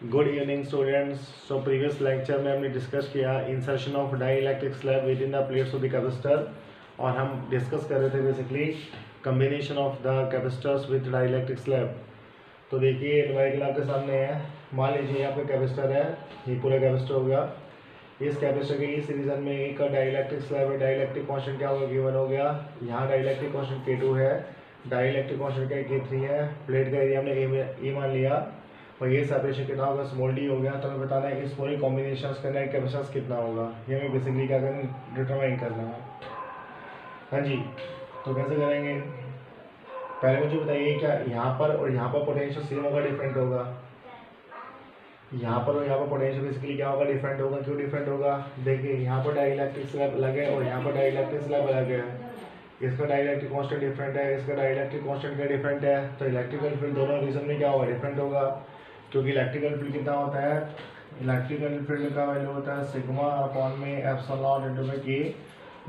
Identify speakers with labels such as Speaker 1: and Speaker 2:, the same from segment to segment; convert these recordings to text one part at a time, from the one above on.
Speaker 1: Good evening students so previous lecture में हमने discuss किया insertion of dielectric slab within the plates of the capacitor और हम discuss कर रहे थे basically combination of the capacitors with dielectric slab तो देखिए न्यूमेरिकल आपके सामने है। मान लीजिए यहाँ पे कैपेसिटर है, ये पूरा कैपेसिटर हो गया। इस कैपेसिटर के इस रीजन में एक डाई इलेक्ट्रिक स्लैब है डाई इलेक्ट्रिक कॉन्स्टेंट क्या होगा गिवन हो गया। यहाँ dielectric constant K two है। डाई इलेक्ट्रिक कॉन्स्टेंट क्या? के थ्री है। प्लेट का एरिया हमने ए मान लिया। और ये सेपरेशन कितना होगा? स्मॉल डी हो गया। तो हमें बताना है इस पूरे कॉम्बिनेशन का नेट कैपेसिटेंस कितना होगा। ये हमें बेसिकली क्या करना डिटरमाइन करना है। हाँ जी। तो कैसे करेंगे? पहले मुझे बताइए क्या यहाँ पर और यहाँ पर पोटेंशियल सेम होगा डिफरेंट होगा? यहाँ पर और यहाँ पर पोटेंशियल बेसिकली क्या होगा? डिफरेंट होगा। क्यों डिफरेंट होगा? देखिए, यहाँ पर डाई इलेक्ट्रिक स्लैब अलग है और यहाँ पर डाई इलेक्ट्रिक स्लैब अलग है। इसका डाइलेक्ट्रिक कांस्टेंट डिफरेंट है, इसका डाइलेक्ट्रिक कांस्टेंट क्या डिफरेंट है? तो इलेक्ट्रिकल फ़ील्ड दोनों रीजन में क्या होगा? डिफरेंट होगा। क्योंकि इलेक्ट्रिकल फ़ील्ड कितना होता है? इलेक्ट्रिकल फ़ील्ड का वैल्यू होता है सिग्मा अपॉन में एप्सिलॉन नॉट इनटू में K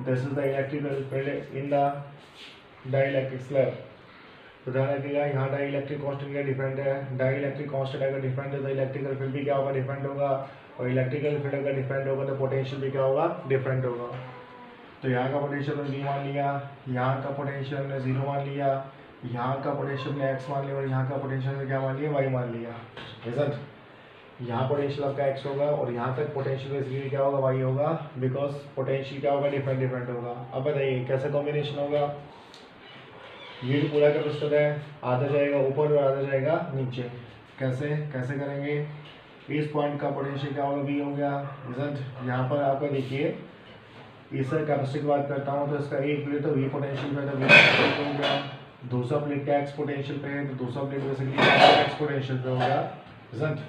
Speaker 1: this is the electrical field in the dielectric slab तो ध्यान रखिएगा, यहाँ डाई इलेक्ट्रिक कॉन्स्टेंट क्या डिफरेंट है? डाई इलेक्ट्रिक कॉन्स्टेंट अगर डिफरेंट है तो इलेक्ट्रिकल फ़ील्ड भी क्या होगा? डिफरेंट होगा। और इलेक्ट्रिकल फ़ील्ड अगर डिफरेंट होगा तो पोटेंशियल भी क्या होगा? डिफरेंट होगा। तो यहाँ का पोटेंशियल हमने मान लिया, यहाँ का पोटेंशियल हमने ज़ीरो मान लिया। यहाँ का पोटेंशियल ने एक्स मान लिया और यहाँ का पोटेंशियल ने क्या मान लिया? वाई मान लिया। रिज़ल्ट यहाँ पोटेंशियल आपका एक्स होगा और यहाँ तक पोटेंशियल इसलिए क्या होगा? वाई होगा बिकॉज़ पोटेंशियल क्या होगा? डिफरेंट डिफरेंट होगा। अब बताइए, कैसा कॉम्बिनेशन होगा? ये पूरा कैपेसिटर है, आधा जाएगा ऊपर और आधा जाएगा नीचे। कैसे? कैसे करेंगे? इस पॉइंट का पोटेंशियल क्या होगा? वी हो गया। रिज़ल्ट यहाँ पर आपका देखिए, इस कैपेसिटी की बात करता हूँ तो इसका एक प्लेट तो वी पोटेंशियल पे तो वी हो गया दूसरा प्लेट का एक्स पोटेंशियल पे है तो दूसरा प्लेट बेसिकली एक्स पोटेंशियल पे हो गया रिज़ल्ट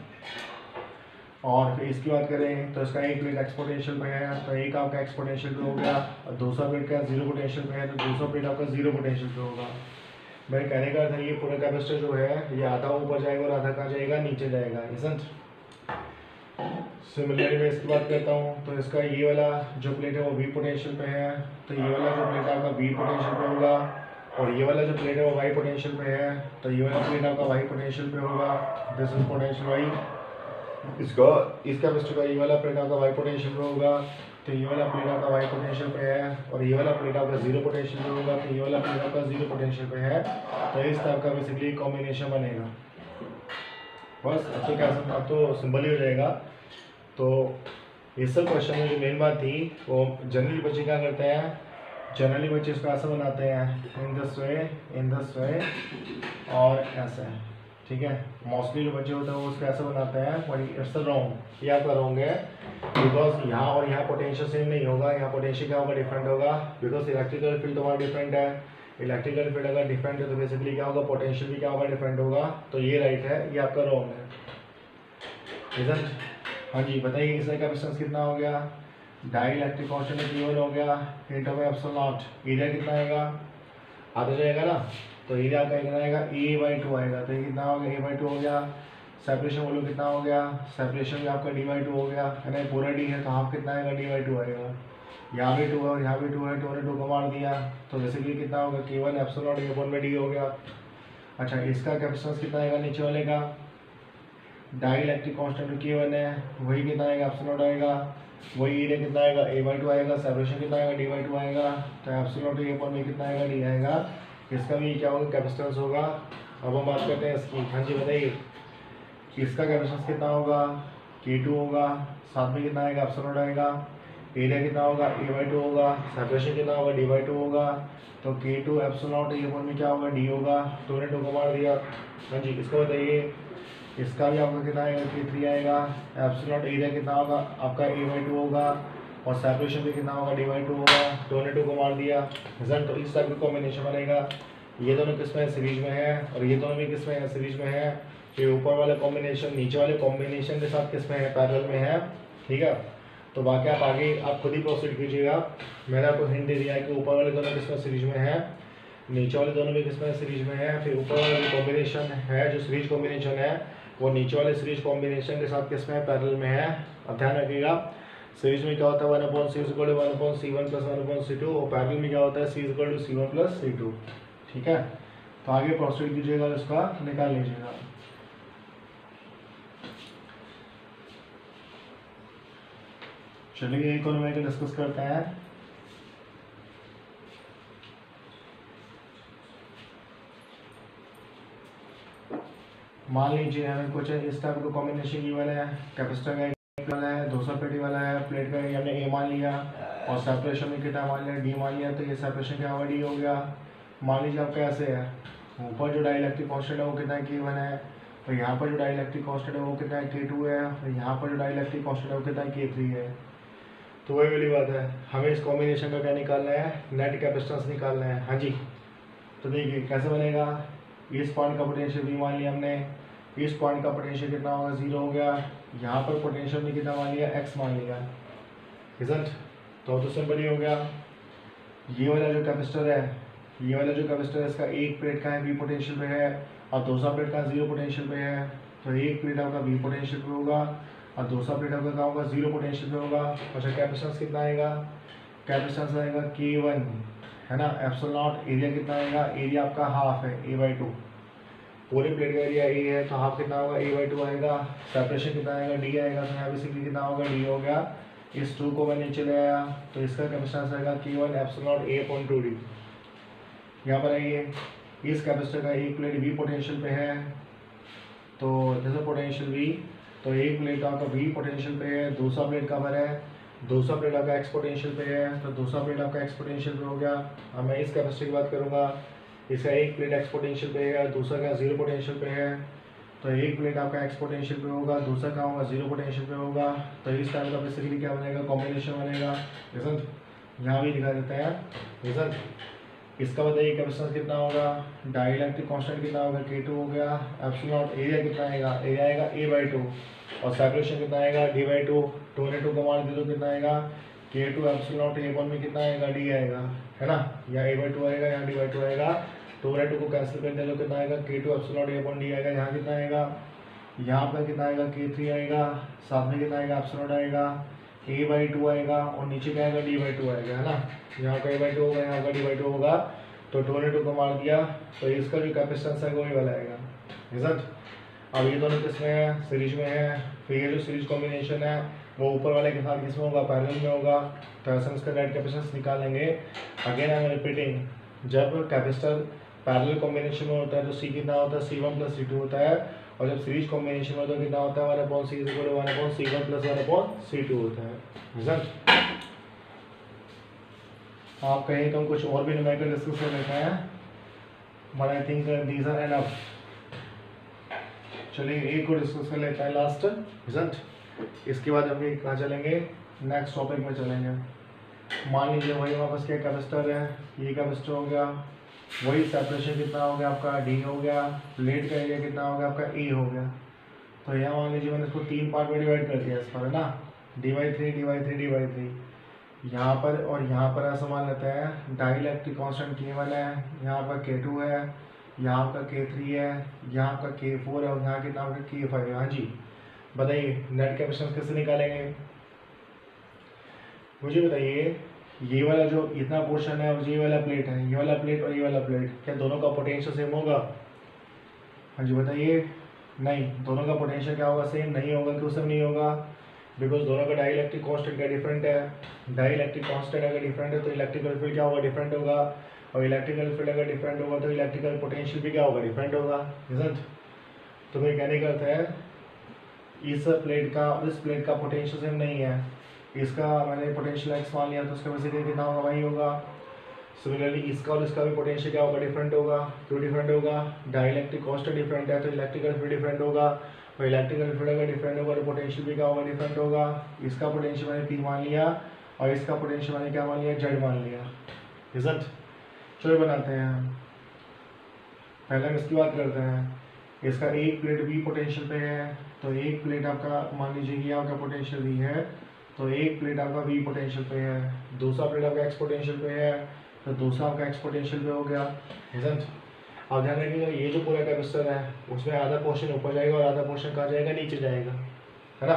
Speaker 1: और फिर इसकी बात करें तो इसका एक प्लेट एक्स पोटेंशियल पे है तो एक आपका एक्स पोटेंशियल पे हो गया और दूसरा प्लेट का ज़ीरो पोटेंशियल पे है तो दूसरा प्लेट आपका ज़ीरो पोटेंशियल पे होगा. मेरे कहने का था ये पूरा कैपेसिटर जो है, ये आधा ऊपर जाएगा और आधा कहाँ जाएगा? नीचे जाएगा इसंट सिमिलरली मैं इसकी बात करता हूँ तो इसका ये वाला जो प्लेट है, वो वी पोटेंशियल पे है तो ये वाला जो प्लेट है आपका वी पोटेंशियल पे होगा और ये वाला जो प्लेट है वो वाई पोटेंशियल पे है तो ये वाला प्लेट आपका वाई पोटेंशियल पे होगा दिस इज़ पोटेंशियल वाई इसका इस कैपेसिटर का ये वाला प्लेट आपका वाई पोटेंशियल पे होगा तो ये वाला प्लेट आपका वाई पोटेंशियल पे है, और ये वाला प्लेट आपका ज़ीरो पोटेंशियल पे होगा तो ये वाला प्लेट आपका ज़ीरो पोटेंशियल पे है तो इस टाइप का बेसिकली कॉम्बिनेशन बनेगा। बस, अब तो क्या अब तो सिंपल ही हो जाएगा। तो ये सब क्वेश्चन में जो मेन बात थी, वो जनरली बच्चे क्या करते हैं जनरली बच्चे इसको ऐसा बनाते हैं इन दस वे इन दस वे और ऐसे, ठीक है? मोस्टली जो बच्चे होते हैं वो उसको ऐसे बनाते हैं इट्स रॉन्ग ये आपका रॉन्ग है बिकॉज़ यहाँ और यहाँ पोटेंशियल सेम नहीं होगा, यहाँ पोटेंशियल क्या होगा? डिफरेंट होगा बिकॉज़ इलेक्ट्रिकल फ़ील्ड तुम्हारा डिफरेंट है। इलेक्ट्रिकल फ़ील्ड अगर डिफरेंट है तो बेसिकली क्या होगा? पोटेंशियल भी क्या होगा? डिफरेंट होगा। तो ये राइट है, ये आपका रॉन्ग है। हाँ जी, बताइए इसका कैपेसिटेंस कितना हो गया? डाई इलेक्ट्रिक कॉन्स्टेंट गिवन हो गया इंटर में एप्सल नॉट एरिया कितना आएगा? आधा जाएगा ना? तो एरिया का कितना आएगा? ए बाई टू आएगा। तो ये कितना हो गया? ए बाई टू हो गया। सेपरेशन वॉल्यूम कितना हो गया? सेपरेशन भी आपका डी बाई टू हो गया। है ना पूरा डी है तो हाफ़ कितना आएगा? डी बाई टू आएगा। यहाँ भी टू है और यहाँ भी टू है टू ने टू को मार दिया। तो बेसिकली कितना होगा केवल एप्सल नॉट ए डी हो गया। अच्छा इसका कैपेसिटेंस कितना आएगा? नीचे वाले का। Dielectric constant K one है, वही कितना आएगा? एप्सिलॉट आएगा। वही एरिया कितना आएगा? ए बाई टू आएगा। सेपरेशन कितना आएगा? डी बाई टू आएगा। तो एप्सिलॉट ए पॉइंट में कितना आएगा? डी आएगा। इसका भी क्या होगा? कैपेसिटेंस होगा। अब हम बात करते हैं इसकी। हाँ जी, बताइए इसका कैपेसिटेंस कितना होगा? के टू होगा। साथ में कितना आएगा? एप्सिलॉट आएगा। एरिया कितना होगा? ए बाई टू होगा। सेपरेशन कितना होगा? डी बाई टू होगा। तो के टू एप्सिलॉट ए पॉइंट में क्या होगा? डी होगा। टू ने टू को मार दिया। हाँ जी, इसको बताइए इसका भी आपका कितना आएगा के थ्री आएगा? एप्सिलॉट एरिया कितना होगा? आपका ए बाई टू होगा। और सेपरेशन भी कितना होगा? डी बाई टू होगा। टू ने टू को मार दिया। रिज़ल्ट तो इस टाइप का कॉम्बिनेशन बनेगा ये दोनों किसमें? सीरीज़ में है। और ये दोनों भी किसमें सीरीज़ में है। ये ऊपर वाले कॉम्बिनेशन नीचे वाले कॉम्बिनेशन के साथ किसमें है? पैरल में है। ठीक है? तो बाकी आप आगे, आप खुद ही प्रोसीड कीजिएगा। मैंने आपको हिंट दे दिया है कि ऊपर वाले दोनों किस सीरीज़ में है। नीचे वाले दोनों भी किसमें? सीरीज़ में है। फिर ऊपर वाले कॉम्बिनेशन है, जो सीरीज़ कॉम्बिनेशन है वो नीचे वाले सीरीज़ कॉम्बिनेशन के साथ किसमें पैरल में है। अब ध्यान रखिएगा सीरीज़ में क्या होता है? One upon C is equal one upon C one plus one upon C two और पैरल में क्या होता है? C is equal C one plus C two ठीक है? तो आगे प्रोसीड कीजिएगा इसका निकाल लीजिएगा। चलिए एक और मैं डिस्कस करते हैं। मान लीजिए हमें कुछ इस टाइप का कॉम्बिनेशन ये वाला है कैपेसिटर का वाला है, दो सौ पेटी वाला है प्लेट का हमने ए मान लिया, और सेपरेशन में कितना मान लिया डी मान लिया तो ये सेपरेशन क्या होगा डी हो गया। मान लीजिए आपका ऐसे है? ऊपर जो डाइलेक्ट्रिक कॉन्स्टेंट है वो कितना के वन है, और यहाँ पर जो डाइलेक्ट्रिक कॉन्स्टेंट है वो कितना के टू है, और यहाँ पर जो डाइलेक्ट्रिक कॉन्स्टेंट है वो कितना के थ्री है। तो वही वाली बात है। हमें इस कॉम्बिनेशन का क्या निकालना है? नेट कैपेसिटेंस निकालना है। हाँ जी। तो देखिए, कैसे बनेगा? इस पॉइंट का पोटेंशियल भी मान लिया हमने। इस पॉइंट का पोटेंशियल कितना होगा? ज़ीरो हो गया। यहाँ पर पोटेंशियल में कितना मान लिया? एक्स मान लिया। रिज़ल्ट तो तो सिंपल ही हो गया। ये वाला जो कैपेसिटर है, ये वाला जो कैपेसिटर है, इसका एक प्लेट का है? बी पोटेंशियल पे है। और दूसरा प्लेट का ज़ीरो पोटेंशियल पे है। तो एक प्लेट आपका बी पोटेंशियल पे होगा। और दूसरा प्लेट आपका क्या होगा? ज़ीरो पोटेंशियल पे होगा। अच्छा कैपेसिटेंस कितना आएगा? कैपेसिटेंस आएगा के वन है ना? एप्सल नॉट एरिया कितना आएगा? एरिया आपका हाफ़ है ए बाई टू पूरे प्लेट का एरिया ए है तो हाफ़ कितना होगा? ए बाई टू आएगा सेपरेशन कितना आएगा? डी आएगा तो यहाँ बेसिकली कितना होगा? डी हो गया। इस टू को मैंने चले आया तो इसका कैपेसिटेंस आएगा की one epsilon naught A point two D यहाँ पर आइए, इस कैपेसिटर का एक प्लेट वी पोटेंशियल पे है तो जैसे पोटेंशियल वी तो एक प्लेट आपका वी पोटेंशियल पे है, दूसरा प्लेट का है दूसरा प्लेट आपका एक्स पोटेंशियल पे है तो दूसरा प्लेट आपका एक्स पोटेंशियल पे हो गया। अब मैं इस कैपेसिटर की बात करूँगा इसका एक प्लेट एक्स पोटेंशियल पे है, दूसरा का ज़ीरो पोटेंशियल पे है। तो एक प्लेट आपका एक्स पोटेंशियल पे होगा, दूसरा का होगा ज़ीरो पोटेंशियल पे होगा। तो इस टाइप का बेसिकली क्या बनेगा? कॉम्बिनेशन बनेगा। रिज़ल्ट यहाँ भी दिखा देते हैं रिज़ल्ट इसका बताइए कैपेसिटेंस कितना होगा? डाइलेक्ट्रिक कांस्टेंट कितना होगा? के टू हो गया। एप्सिलॉन एरिया कितना आएगा? एरिया आएगा ए बाई टू और सेपरेशन कितना आएगा? डी बाई टू टू ने टू का मान दे दो, कितना आएगा? के टू एप्सिलॉन ए वन में कितना आएगा? डी आएगा। है ना? यहाँ ए बाई टू आएगा यहाँ डी बाई टू आएगा। टू बाई टू को कैंसिल कर दे लो कितना आएगा? K two epsilon naught A one D आएगा। यहाँ कितना आएगा? यहाँ पर कितना आएगा? के थ्री आएगा। साथ में कितना आएगा? एप्सिलॉन आएगा। ए बाई टू आएगा और नीचे क्या आएगा? डी बाई टू आएगा, है ना? यहाँ का ए बाई टू होगा, यहाँ का डी बाई टू होगा। तो टू ने टू को मार दिया। तो इसका जो कैपेसिटेंस है वही वाला आएगा। रिज़ल्ट अब ये दोनों किसमें है? सीरीज़ में है। फिर ये जो सीरीज़ कॉम्बिनेशन है, वो ऊपर वाले के साथ किसमें होगा पैरेलल में होगा। तो ऐसे इसका नेट कैपेसिटेंस निकालेंगे। अगेन आई एम रिपीटिंग जब कैपेसिटर पैरेलल कॉम्बिनेशन में होता है तो सी कितना होता है? C one plus C two होता है। और जब सीरीज़ कॉम्बिनेशन में होता है कितना होता है? One upon C equal one upon C one plus one upon C two होता है। रिज़ल्ट आप कहें तो हम कुछ और भी न्यूमेरिकल डिस्कस कर लेते हैं। But I think these are enough चलिए एक को डिस्कस कर लेते हैं लास्ट रिज़ल्ट इसके बाद हम कहाँ चलेंगे? नेक्स्ट टॉपिक में चलेंगे। मान लीजिए वही हमारे पास क्या कैपेसिटर है? ये कैपेसिटर हो गया। वही सेपरेशन कितना हो गया आपका? डी हो गया। प्लेट का एरिया कितना हो गया? आपका ए हो गया। तो यहाँ मान लीजिए मैंने इसको तीन पार्ट में डिवाइड कर दिया इस पर, है ना? D by three D by three D by three यहाँ पर और यहाँ पर ऐसा मान लेते हैं dielectric constant K one है, यहाँ पर के टू है, यहाँ का के थ्री है, यहाँ का के फोर है, और यहाँ कितना होगा के फाइव है। हाँ जी। बताइए नेट कैपेसिटेंस कैसे निकालेंगे? मुझे बताइए ये वाला जो इतना पोर्शन है, और ये वाला प्लेट है, ये वाला प्लेट और ये वाला प्लेट क्या दोनों का पोटेंशियल सेम होगा? हाँ जी, बताइए। नहीं, दोनों का पोटेंशियल क्या होगा? सेम नहीं होगा, क्यों सेम नहीं होगा? बिकॉज़ दोनों का डाई इलेक्ट्रिक कॉन्स्टेंट क्या डिफरेंट है? डाई इलेक्ट्रिक कॉन्स्टेंट अगर डिफरेंट है तो इलेक्ट्रिकल फ़ील्ड क्या होगा? डिफरेंट होगा। और इलेक्ट्रिकल फ़ील्ड अगर डिफरेंट होगा तो इलेक्ट्रिकल पोटेंशियल भी क्या होगा? डिफरेंट होगा रिज़ल्ट तो मैं कहने का अर्थ है, इस प्लेट का और इस प्लेट का पोटेंशियल सेम नहीं है। इसका मैंने पोटेंशियल एक्स मान लिया तो उसका बेसिकली कितना होगा, वही होगा। सिमिलरली इसका और इसका भी पोटेंशियल क्या होगा? डिफरेंट होगा क्यों डिफरेंट होगा डाइलेक्ट्रिक कॉन्स्टेंट डिफरेंट है तो इलेक्ट्रिकल फ़ील्ड डिफरेंट होगा। और इलेक्ट्रिकल फ़ील्ड अगर डिफरेंट होगा तो पोटेंशियल भी क्या होगा? डिफरेंट होगा। इसका पोटेंशियल मैंने पी मान लिया और इसका पोटेंशियल मैंने क्या मान लिया? जेड मान लिया। रिज़ल्ट चलो बनाते हैं पहले हम इसकी बात करते हैं। इसका एक प्लेट बी पोटेंशियल पे है तो एक प्लेट आपका, मान लीजिए ये आपका पोटेंशियल वी है तो एक प्लेट आपका वी पोटेंशियल पे है, दूसरा प्लेट आपका एक्स पोटेंशियल पे है तो दूसरा आपका एक्स पोटेंशियल पे हो गया अब ध्यान रखिएगा, ये जो पूरा कैपेसिटर है, उसमें आधा पोर्शन ऊपर जाएगा और आधा पोर्शन कहाँ जाएगा? नीचे जाएगा, है ना?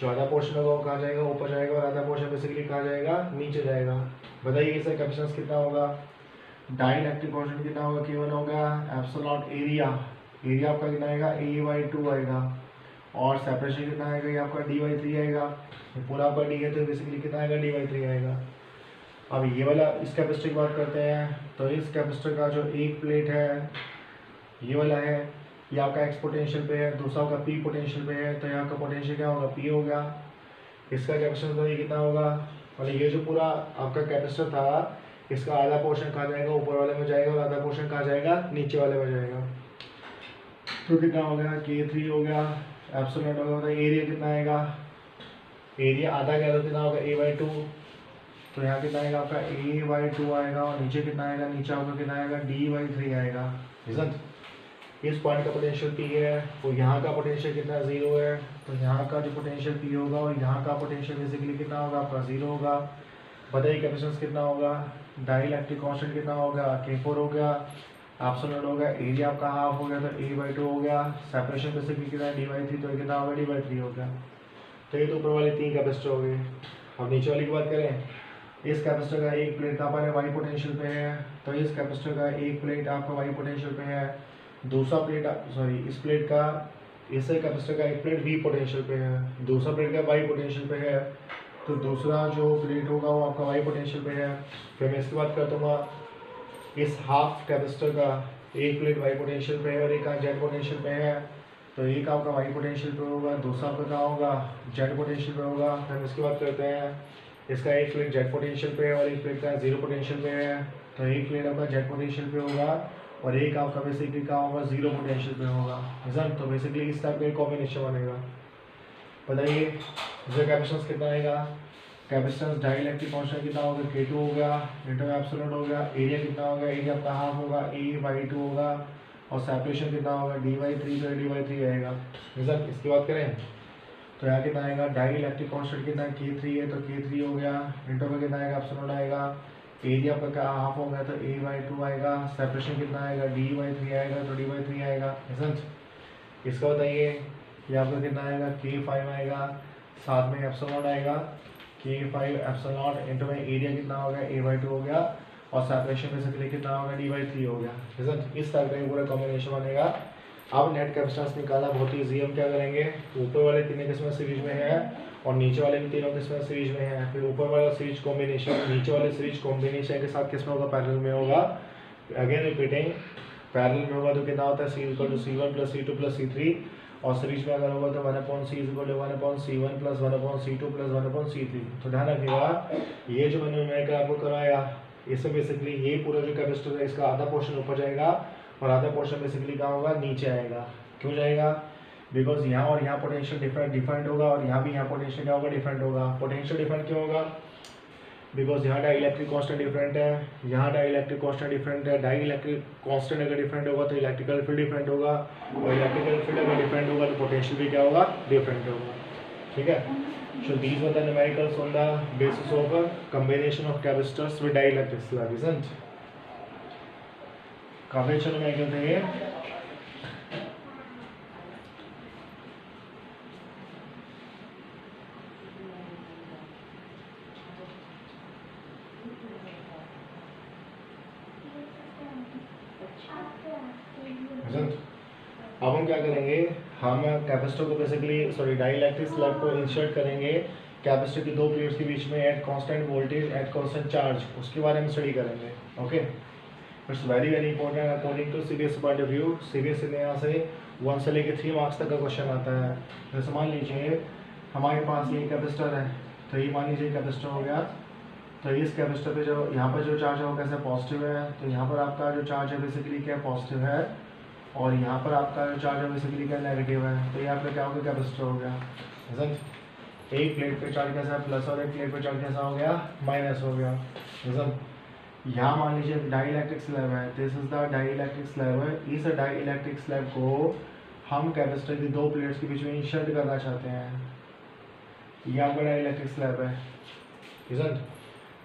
Speaker 1: जो आधा पोर्शन होगा वो कहाँ जाएगा? ऊपर जाएगा और आधा पोर्शन बेसिकली कहाँ जाएगा? नीचे जाएगा। बताइए इसका कैपेसिटेंस कितना होगा? डाई इलेक्ट्रिक कॉन्स्टेंट कितना होगा? के वन होगा एप्सोलॉट एरिया एरिया आपका कितना आएगा? ए बाई टू आएगा। और सेपरेशन कितना आएगा? ये आपका डी वाई थ्री आएगा पूरा आपका डी है तो बेसिकली कितना आएगा? डी वाई थ्री आएगा। अब ये वाला इस कैपेसिटर की बात करते हैं। तो इस कैपेसिटर का जो एक प्लेट है, ये वाला है। ये आपका एक्स पोटेंशियल पे है, दूसरा का पी पोटेंशियल पे है। तो यहाँ का पोटेंशियल क्या होगा? पी हो गया। इसका कैपेसिटर तो ये कितना होगा? और ये जो पूरा आपका कैपेसिटर था, इसका आधा पोर्शन कहा जाएगा? ऊपर वाले में जाएगा और आधा पोर्शन कहा जाएगा? नीचे वाले में जाएगा। तो कितना हो गया? के थ्री हो गया। एप्सोलेट हो गया तो एरिया कितना आएगा? एरिया आधा क्या तो कितना होगा? ए बाई टू तो यहाँ कितना आएगा आपका? ए बाई टू आएगा और नीचे कितना आएगा? नीचे आपका कितना आएगा? डी बाई थ्री आएगा। रिजन इस पॉइंट का पोटेंशियल पी है तो यहाँ का पोटेंशियल कितना? ज़ीरो है। तो यहाँ का जो पोटेंशियल पी होगा और यहाँ का पोटेंशियल बेसिकली कितना होगा? आपका ज़ीरो होगा। बताइए कैपेसिटेंस कितना होगा? डाई इलेक्ट्रिक कॉन्स्टेंट कितना होगा? के फोर हो गया। एप्सोलेट हो गया एरिया आपका हाफ़ हो गया तो ए बाई टू हो गया। सेपरेशन बेसिकली कितना है? डी बाई थ्री तो कितना होगा? डी बाई थ्री हो गया। तो ये तो ऊपर वाले तीन कैपेसिटर हो गए। अब नीचे वाली की बात करें, इस कैपेसिटर का एक प्लेट पर वाई पोटेंशियल पे है। तो इस कैपेसिटर का एक प्लेट आपका वाई पोटेंशियल पे है। दूसरा प्लेट सॉरी इस प्लेट का, इस कैपेसिटर का एक प्लेट वी पोटेंशियल पे है। दूसरा प्लेट का वाई पोटेंशियल पे है। तो दूसरा जो प्लेट होगा वो आपका वाई पोटेंशियल पे है। फिर मैं इसकी बात करता हूँ इस हाफ़ कैपेसिटर का एक प्लेट वाई पोटेंशियल पे है और एक जेड पोटेंशियल पे है। तो एक आपका वाई पोटेंशियल पे होगा दूसरा आपका क्या होगा जेड पोटेंशियल पे होगा। हम इसकी बात करते हैं, इसका एक प्लेट जेड पोटेंशियल पे है और एक प्लेट का ज़ीरो पोटेंशियल पे है। तो एक प्लेट आपका जेड पोटेंशियल पे होगा और एक आपका बेसिकली क्या होगा ज़ीरो पोटेंशियल पे होगा। सर तो बेसिकली इस टाइप का एक कॉम्बिनेशन बनेगा। बताइए, इसका कैपेसिटेंस कितना आएगा? कैपेसिटेंस डाई इलेक्ट्रिक कॉन्स्टेंट कितना होगा? के टू हो गया इंटू एप्सिलॉन हो गया एरिया कितना होगा? एरिया आपका हाफ़ होगा ए बाई टू होगा, और सेपरेशन कितना होगा? डी बाई थ्री तो डी बाई थ्री आएगा सर इसकी बात करें? तो यहाँ कितना आएगा? डाई इलेक्ट्रिक कॉन्स्टेंट कितना के थ्री है तो के थ्री हो गया। इंटू में कितना आएगा? एप्सिलॉन आएगा। एरिया का क्या हाफ़ हो गया तो ए बाई टू आएगा। सेपरेशन कितना आएगा? डी बाई थ्री आएगा तो डी बाई थ्री आएगा। समझ इसका बताइए ये आपका कितना आएगा? के फाइव आएगा। साथ में एप्सलॉट आएगा। के फाइव इंटू में एरिया कितना हो गया? ए बाई टू हो गया। और सेपरेशन बेसिकली कितना होगा डी बाई थ्री हो गया। इस तरह का पूरा कॉम्बिनेशन बनेगा। अब नेट कैपेसिटेंस निकालना बहुत ही। ईजी हम क्या करेंगे? ऊपर वाले तीन किस्म सीरीज़ में है? और नीचे वाले भी तीनों किस्म सीरीज़ में है? फिर ऊपर वाला सीरीज़ कॉम्बिनेशन नीचे वाले सीरीज़ कॉम्बिनेशन के साथ किसमें होगा? पैरल में होगा। अगेन रिपीटिंग पैरल में होगा तो कितना होता है? C equal to C one plus C two plus C three और सीरीज़ में अगर होगा तो one upon C equal to one upon C one plus one upon C two plus one upon C three तो ध्यान रखिएगा, ये जो मैंने न्यूमेरिकल आपको कराया इससे बेसिकली ये पूरा जो कैपेसिटर है, इसका आधा पोर्शन ऊपर जाएगा और आधा पोर्शन बेसिकली कहाँ होगा? नीचे आएगा। क्यों जाएगा? बिकॉज़ यहाँ और यहाँ पोटेंशियल डिफरेंट डिफरेंट होगा और यहाँ भी यहाँ पोटेंशियल क्या होगा? डिफरेंट होगा। पोटेंशियल डिफरेंट क्यों होगा? बिकॉज़ यहाँ डाई इलेक्ट्रिक कॉन्स्टेंट डिफरेंट है, यहाँ डाई इलेक्ट्रिक कॉन्स्टेंट डिफरेंट है, डाई इलेक्ट्रिक कॉन्स्टेंट अगर डिफरेंट होगा तो इलेक्ट्रिकल फ़ील्ड डिफरेंट होगा, और इलेक्ट्रिकल फ़ील्ड अगर डिफरेंट होगा तो पोटेंशियल भी क्या होगा? डिफरेंट होगा। ठीक है? So these were the numericals on the basis of a combination of capacitors with dielectric slab isn't काफ़ी अच्छे न्यूमेरिकल थे अब हम क्या करेंगे हम कैपेसिटर को बेसिकली सॉरी डाइलेक्ट्रिक स्लैब को इंसर्ट करेंगे। कैपेसिटर की दो प्लेट्स के बीच में at constant voltage at constant charge उसके बारे में स्टडी करेंगे okay it's very very important according to C S point of view C B S ने यहाँ से वन से लेकर थ्री मार्क्स तक का क्वेश्चन आता है। जैसे मान लीजिए, हमारे पास ये कैपेसिटर है तो ये मान लीजिए कैपेसिटर हो गया। तो इस कैपेसिटर पे जो, यहाँ पर जो चार्ज है वो कैसे पॉजिटिव है? तो यहाँ पर आपका जो चार्ज है बेसिकली क्या पॉजिटिव है? और यहाँ पर आपका जो चार्ज है बेसिकली क्या नेगेटिव है? तो यहाँ पर क्या हो गया? कैपेसिटर हो गया। समझ एक प्लेट पे चार्ज कैसा प्लस और एक प्लेट पे चार्ज कैसा हो गया? माइनस हो गया। समझ यहाँ मान लीजिए डाई इलेक्ट्रिक स्लैब है। This is the dielectric slab है। इस डाई इलेक्ट्रिक स्लैब को हम कैपेसिटर की दो प्लेट्स के बीच में इंशर्ट करना चाहते हैं। ये आपका डाई इलेक्ट्रिक स्लैब है। इजंट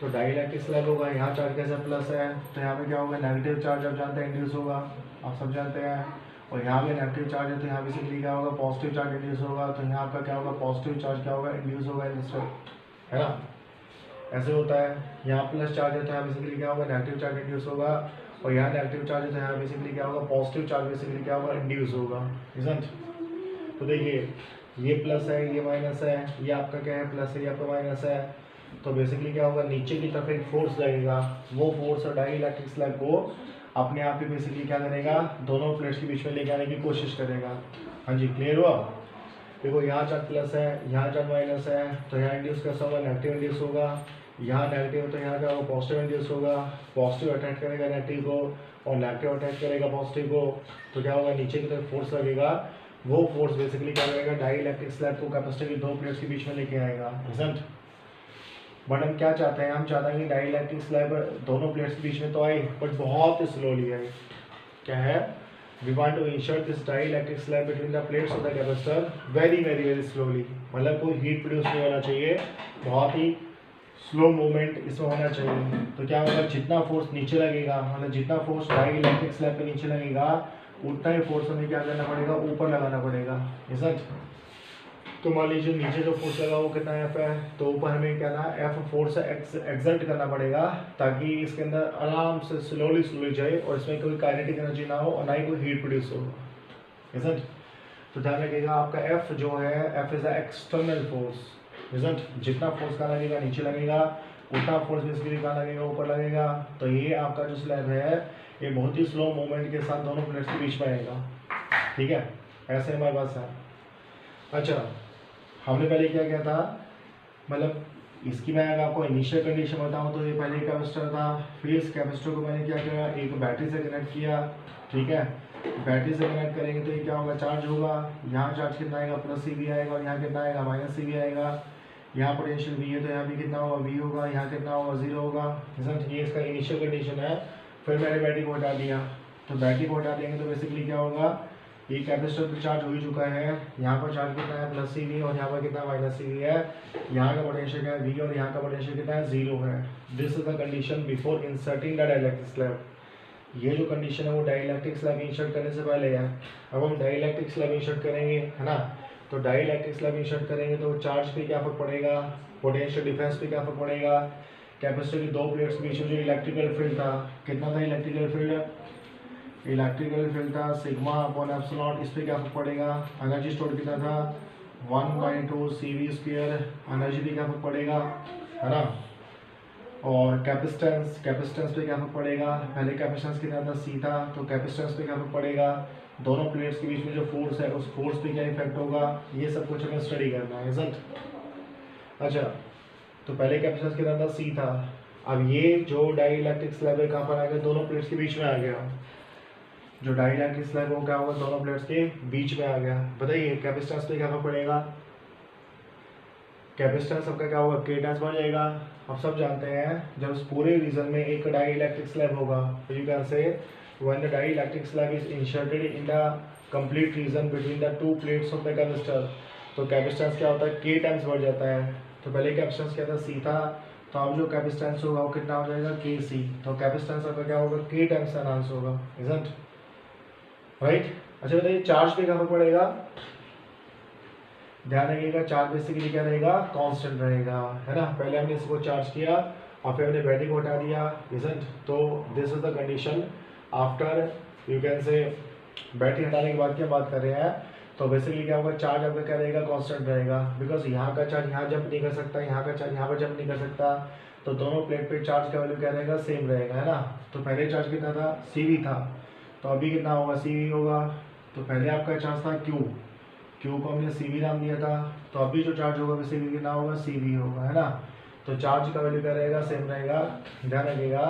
Speaker 1: तो डाई इलेक्ट्रिक स्लैब होगा। यहाँ चार्ज कैसा प्लस है? तो यहाँ पे क्या होगा? नेगेटिव चार्ज आप जानते हैं इंड्यूस होगा। आप सब जानते हैं। और यहाँ पे नेगेटिव चार्ज है तो यहाँ बेसिकली क्या होगा? पॉजिटिव चार्ज इंड्यूस होगा तो यहाँ आपका क्या होगा? पॉजिटिव चार्ज क्या होगा? इंड्यूस होगा इंस्टेड है ना? ऐसे होता है। यहाँ प्लस चार्ज है तो यहाँ बेसिकली क्या होगा? नेगेटिव चार्ज इंड्यूस होगा। और यहाँ नेगेटिव चार्ज है तो यहाँ बेसिकली क्या होगा? पॉजिटिव चार्ज बेसिकली क्या होगा? इंड्यूस होगा। इजंट तो देखिए, ये प्लस है, ये माइनस है, ये आपका क्या है? प्लस है, ये आपका माइनस है। तो बेसिकली क्या होगा? नीचे की तरफ़ एक फोर्स लगेगा वो फोर्स डाई इलेक्ट्रिक स्लैब को अपने आप ही बेसिकली क्या करेगा? दोनों प्लेट्स के बीच में लेके आने की कोशिश करेगा। हाँ जी क्लियर हुआ? देखो, यहाँ चार्ज प्लस है, यहाँ चार्ज माइनस है तो यहाँ इंड्यूस कैसा होगा नेगेटिव इंड्यूस होगा। यहाँ नेगेटिव तो यहाँ क्या होगा? पॉजिटिव इंड्यूस होगा। पॉजिटिव अटैक करेगा नेगेटिव को, और नेगेटिव अटैक करेगा पॉजिटिव को। तो क्या होगा? नीचे की तरफ़ फोर्स लगेगा। वो फोर्स बेसिकली क्या करेगा? डाई इलेक्ट्रिक स्लैब को कैपेसिटर की दो प्लेट्स के बीच में लेके आएगा। रिज़ल्ट बट हम क्या चाहते हैं? हम चाहते हैं कि डाई इलेक्ट्रिक स्लैब दोनों प्लेट्स के बीच में तो आए बट बहुत ही स्लोली आई क्या है? We want to insert this dielectric slab between the plates of the capacitor very very very slowly मतलब कोई हीट प्रोड्यूस नहीं होना चाहिए, बहुत ही स्लो मूवमेंट इसमें होना चाहिए। तो क्या होगा? जितना फोर्स नीचे लगेगा मतलब जितना फोर्स डाई इलेक्ट्रिक स्लैब पे नीचे लगेगा, उतना ही फोर्स हमें क्या करना पड़ेगा? ऊपर लगाना पड़ेगा। सच तो मान लीजिए नीचे जो फोर्स लगा वो कितना एफ़ है? तो ऊपर हमें क्या ना एफ़ फोर्स एक्सर्ट करना पड़ेगा, ताकि इसके अंदर आराम से स्लोली स्लोली जाए और इसमें कोई काइनेटिक एनर्जी ना हो और ना ही कोई हीट प्रोड्यूस हो। रिज़ल्ट तो ध्यान रखिएगा, आपका एफ़ जो है F is external force result जितना फोर्स का लगेगा? नीचे लगेगा। उतना फोर्स बेसिकली कहाँ लगेगा? ऊपर लगेगा। तो ये आपका जो स्लैब है, ये बहुत ही स्लो मूवमेंट के साथ दोनों प्लेट्स के बीच में आएगा। ठीक है? ऐसे हमारे पास है। अच्छा हमने पहले क्या किया था? मतलब इसकी मैं अगर आपको इनिशियल कंडीशन बताऊँ तो ये पहले कैपेसिटर था, फिर इस कैपेसिटर को मैंने क्या किया? एक बैटरी से कनेक्ट किया, ठीक है? बैटरी से कनेक्ट करेंगे तो ये क्या होगा? चार्ज होगा। यहाँ चार्ज कितना आएगा? प्लस सी भी आएगा और यहाँ कितना आएगा? माइनस सी भी आएगा। यहाँ पोटेंशियल वी है तो यहाँ भी कितना होगा? वी होगा। यहाँ कितना होगा? ज़ीरो होगा। ये इसका इनिशियल कंडीशन है। फिर मैंने बैटरी को हटा दिया। तो बैटरी को हटा देंगे तो बेसिकली क्या होगा? ये कैपेसिटर पर चार्ज हो ही चुका है। यहाँ पर चार्ज कितना है? प्लस सी वी और यहाँ पर कितना माइनस सी वी है? यहाँ का पोटेंशियल क्या है? वी और यहाँ का पोटेंशियल कितना है? ज़ीरो है। This is the condition before inserting the dielectric slab ये जो कंडीशन है, वो डाइलेक्ट्रिक स्लैब इंसर्ट करने से पहले है। अब हम डाइलेक्ट्रिक स्लैब इंसर्ट करेंगे, है ना? तो डाइलेक्ट्रिक स्लैब इंसर्ट करेंगे तो चार्ज पे क्या फ़र्क पड़ेगा? पोटेंशियल डिफरेंस पे क्या फ़र्क पड़ेगा? कैपेसिटर की दो प्लेट्स बीच में जो इलेक्ट्रिकल फ़ील्ड था, कितना था इलेक्ट्रिकल फ़ील्ड इलेक्ट्रिकल फ़ील्ड था सिग्मा, अपॉन एप्सिलॉन, इस पर क्या फ़र्क पड़ेगा? एनर्जी स्टोर कितना था? One by two C V square energy भी क्या फ़र्क पड़ेगा? है ना? और कैपेसिटेंस कैपेसिटेंस पे क्या फ़र्क पड़ेगा? पहले कैपेसिटेंस कितना था? सी था तो कैपेसिटेंस पे क्या फ़र्क पड़ेगा? दोनों प्लेट्स के बीच में जो फोर्स है, उस फोर्स पे क्या इफ़ेक्ट होगा? ये सब कुछ हमें स्टडी करना है रिज़ल्ट अच्छा तो पहले कैपेसिटेंस कितना था? सी था। अब ये जो डाई इलेक्ट्रिक स्लैब है, कहाँ पर आ गया? दोनों प्लेट्स के बीच में आ गया। जो डाई इलेक्ट्रिक स्लैब वो क्या होगा? दोनों प्लेट्स के बीच में आ गया। बताइए कैपेसिटेंस पे क्या फ़र्क पड़ेगा? कैपेसिटेंस सबका क्या होगा? के टाइम्स बढ़ जाएगा। आप सब जानते हैं, जब उस पूरे रीजन में एक डाई इलेक्ट्रिक स्लैब होगा तो you can say when the dielectric slab is inserted in the complete region between the two plates of the capacitor तो कैपेसिटेंस क्या होता है? के टाइम्स बढ़ जाता है। तो पहले कैपेसिटेंस क्या था? सी था। तो अब जो कैपेसिटेंस होगा, वो कितना हो जाएगा? के सी तो कैपेसिटेंस आपका क्या होगा? के टाइम्स एनहांस होगा। इजंट राइट अच्छा बताइए चार्ज पे कहाँ पड़ेगा? ध्यान रखिएगा चार्ज बेसिकली क्या रहेगा? कांस्टेंट रहेगा, है ना? पहले हमने इसको चार्ज किया और फिर हमने बैटरी को हटा दिया इजंट तो this is the condition after you can say battery हटाने के बाद क्या बात कर रहे हैं तो बेसिकली क्या होगा? चार्ज आपका क्या रहेगा? कांस्टेंट रहेगा। बिकॉज़ यहाँ का चार्ज यहाँ जंप नहीं कर सकता, यहाँ का चार्ज यहाँ पर जंप नहीं कर सकता तो दोनों प्लेट पे चार्ज का वैल्यू क्या रहेगा? सेम रहेगा, है ना? तो पहले चार्ज कितना था? सीवी था। तो अभी कितना होगा? सी वी होगा। तो पहले आपका चार्ज था क्यू क्यू को हमने सी वी नाम दिया था। तो अभी जो चार्ज होगा सी वी कितना होगा? सी वी होगा, है ना? तो चार्ज का वैल्यू क्या रहेगा? सेम रहेगा। ध्यान रखिएगा।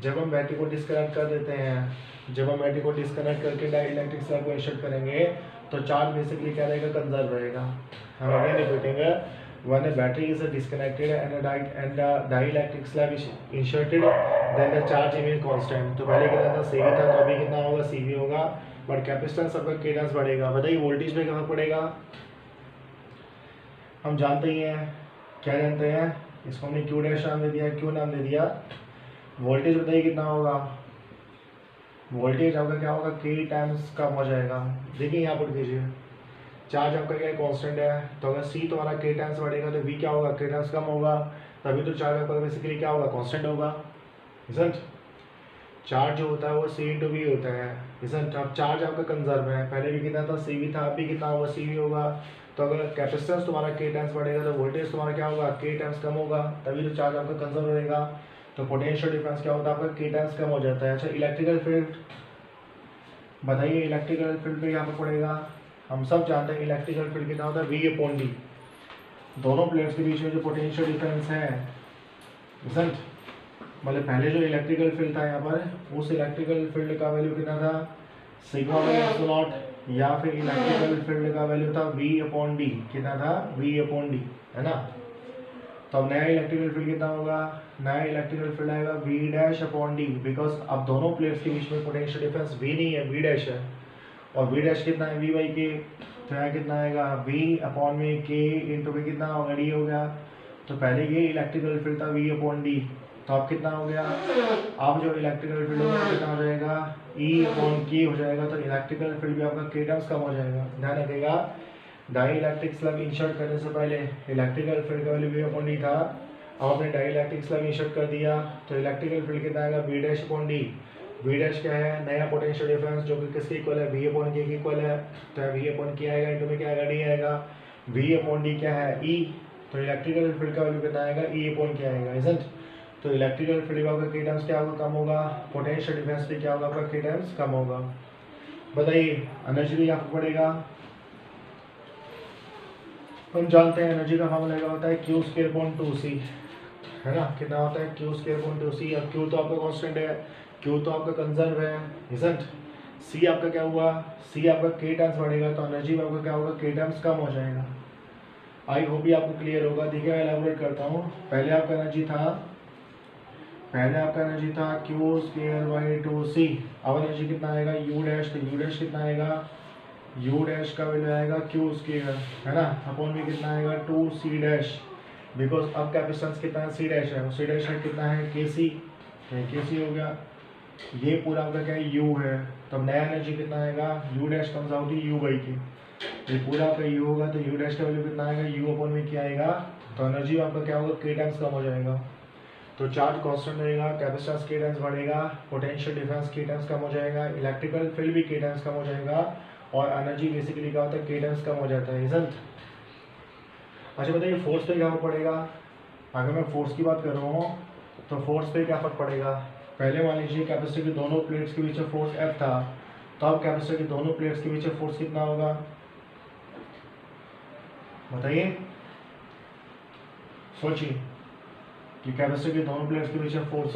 Speaker 1: जब हम बैटरी को डिस्कनेक्ट कर देते हैं, जब हम बैटरी को डिस्कनेक्ट करके डाई इलेक्ट्रिक स्लैब को इंसर्ट करेंगे तो चार्ज बेसिकली क्या रहेगा? कंजर्व रहेगा। हम again repeating when a battery is disconnected and a di, and a dielectric slab is inserted, then the charge remain constant. तो पहले कितना था? सी था तो अभी कितना होगा? सी होगा। बट कैपेसिटेंस सबका केडेंस बढ़ेगा। बताइए वोल्टेज में कहाँ पड़ेगा? हम जानते ही हैं। क्या जानते हैं? इसको हमने क्यू डैश नाम दे दिया क्यू नाम दे दिया। वोल्टेज बताइए कितना होगा? वोल्टेज आपका क्या होगा? के टाइम्स कम हो जाएगा। देखिए यहाँ पर कीजिए चार्ज आपका क्या कॉन्स्टेंट है। तो अगर सी तुम्हारा के टाइम्स बढ़ेगा तो वी क्या होगा? के टाइम्स कम होगा। तभी तो चार्ज आपका बेसिकली क्या होगा? कॉन्स्टेंट होगा। रिज़ल्ट चार्ज जो होता है, वो सी इंटू वी होता है। इसमें अब चार्ज आपका कंजर्व है। पहले भी कितना था? सी वी था। अभी कितना होगा? सी वी होगा। तो अगर कैपेसिटेंस तुम्हारा के टाइम्स बढ़ेगा तो वोल्टेज तुम्हारा क्या होगा? के टाइम्स कम होगा। तभी तो चार्ज आपका कंजर्व रहेगा। तो पोटेंशियल डिफरेंस क्या होता है? आपका के टाइम्स कम हो जाता है। अच्छा इलेक्ट्रिकल फ़ील्ड बताइए। इलेक्ट्रिकल फ़ील्ड पे यहाँ पर पड़ेगा। हम सब जानते हैं इलेक्ट्रिकल फ़ील्ड कितना होता है? वी अपॉन डी दोनों प्लेट्स के बीच में जो पोटेंशियल डिफरेंस है मतलब पहले जो इलेक्ट्रिकल फ़ील्ड था यहाँ पर उस इलेक्ट्रिकल फ़ील्ड का वैल्यू कितना था? सिग्मा बाई नॉट या फिर इलेक्ट्रिकल फ़ील्ड का वैल्यू था वी अपॉन डी कितना था? वी अपॉन डी है ना? तो अब नया इलेक्ट्रिकल फ़ील्ड कितना होगा? नया इलेक्ट्रिकल फ़ील्ड आएगा V dash upon D because अब दोनों प्लेट्स के बीच में पोटेंशियल डिफरेंस वी नहीं है वी डैश है। और वी डैश कितना है? वी बाई के तो यहाँ कितना आएगा? वी अपॉन में के इंटू में कितना होगा? डी हो गया। तो पहले ये इलेक्ट्रिकल फ़ील्ड था वी अपॉन डी तो अब कितना हो गया? अब जो इलेक्ट्रिकल फ़ील्ड होगा कितना हो जाएगा? ई अपॉन के हो जाएगा। तो इलेक्ट्रिकल फ़ील्ड भी आपका के टर्म्स कम हो जाएगा। ध्यान रखिएगा। डाई इलेक्ट्रिक स्लब इंसर्ट करने से पहले इलेक्ट्रिकल फ़ील्ड का वैल्यू वी अपॉन डी था। अब आपने डाई इलेक्ट्रिक स्लब इंसर्ट कर दिया। तो इलेक्ट्रिकल फ़ील्ड कितना आएगा? B dash upon D V dash क्या है? नया पोटेंशियल डिफरेंस जो कि किसके इक्वल है? वी अपॉन के इक्वल है। तो वी अपॉन के आएगा इंटू में क्या आएगा? डी आएगा। वी अपॉन डी क्या है? ई e, तो इलेक्ट्रिकल फ़ील्ड का वैल्यू कितना आएगा? ई अपॉन क्या आएगा इजेंट तो इलेक्ट्रिकल फ़ील्ड का के टर्म्स क्या होगा? कम होगा। पोटेंशियल डिफरेंस भी क्या होगा? आपका के टर्म्स कम होगा। बताइए एनर्जी भी यहाँ पड़ेगा। हम जानते हैं एनर्जी का फॉर्मूला क्या होता है? Q square point two C है ना? कितना होता है? Q square point two C अब क्यू तो आपका कांस्टेंट है। क्यू तो आपका कंजर्व है? इजंट सी आपका क्या हुआ? सी आपका के टर्म्स बढ़ेगा तो एनर्जी में आपका क्या होगा? के टर्म्स कम हो जाएगा। आई होप भी आपको क्लियर होगा। देखिए, मैं एलेबोरेट करता हूँ। पहले आपका एनर्जी था। पहले आपका एनर्जी था Q square by two C अब एनर्जी कितना आएगा? यू डैश तो यू डैश कितना आएगा? यू डैश का वैल्यू आएगा क्यू स्केयर है ना? अपॉन में कितना आएगा? टू सी डैश बिकॉज़ अब कैपेसिटेंस कितना है? सी डैश है। सी डैश कितना है? के सी के सी हो गया। ये पूरा आपका क्या है? यू है। तब नया एनर्जी कितना आएगा? U dash comes out U by K ये पूरा आपका यू होगा तो यू डैश का वैल्यू कितना आएगा? यू अपॉन में क्या आएगा। तो एनर्जी आपका क्या होगा? के टाइम्स कम हो जाएगा। तो चार्ज कांस्टेंट रहेगा कैपेसिटेंस के टाइम्स बढ़ेगा पोटेंशियल डिफरेंस के टाइम्स कम हो जाएगा इलेक्ट्रिकल फ़ील्ड भी के टाइम्स कम हो जाएगा, और एनर्जी बेसिकली क्या होता है? के टाइम्स कम हो जाता है इजंत अच्छा बताइए फोर्स पे क्या फ़र्क पड़ेगा? अगर मैं फोर्स की बात कर रहा हूँ तो फोर्स पे क्या फ़र्क पड़ेगा? पहले मान लीजिए कैपेसिटर की दोनों प्लेट्स के बीच फोर्स एफ़ था तो अब कैपेसिटर की दोनों प्लेट्स के बीच फोर्स कितना होगा? बताइए। सोचिए कि कैपेसिटर के दोनों प्लेट्स के बीच में फोर्स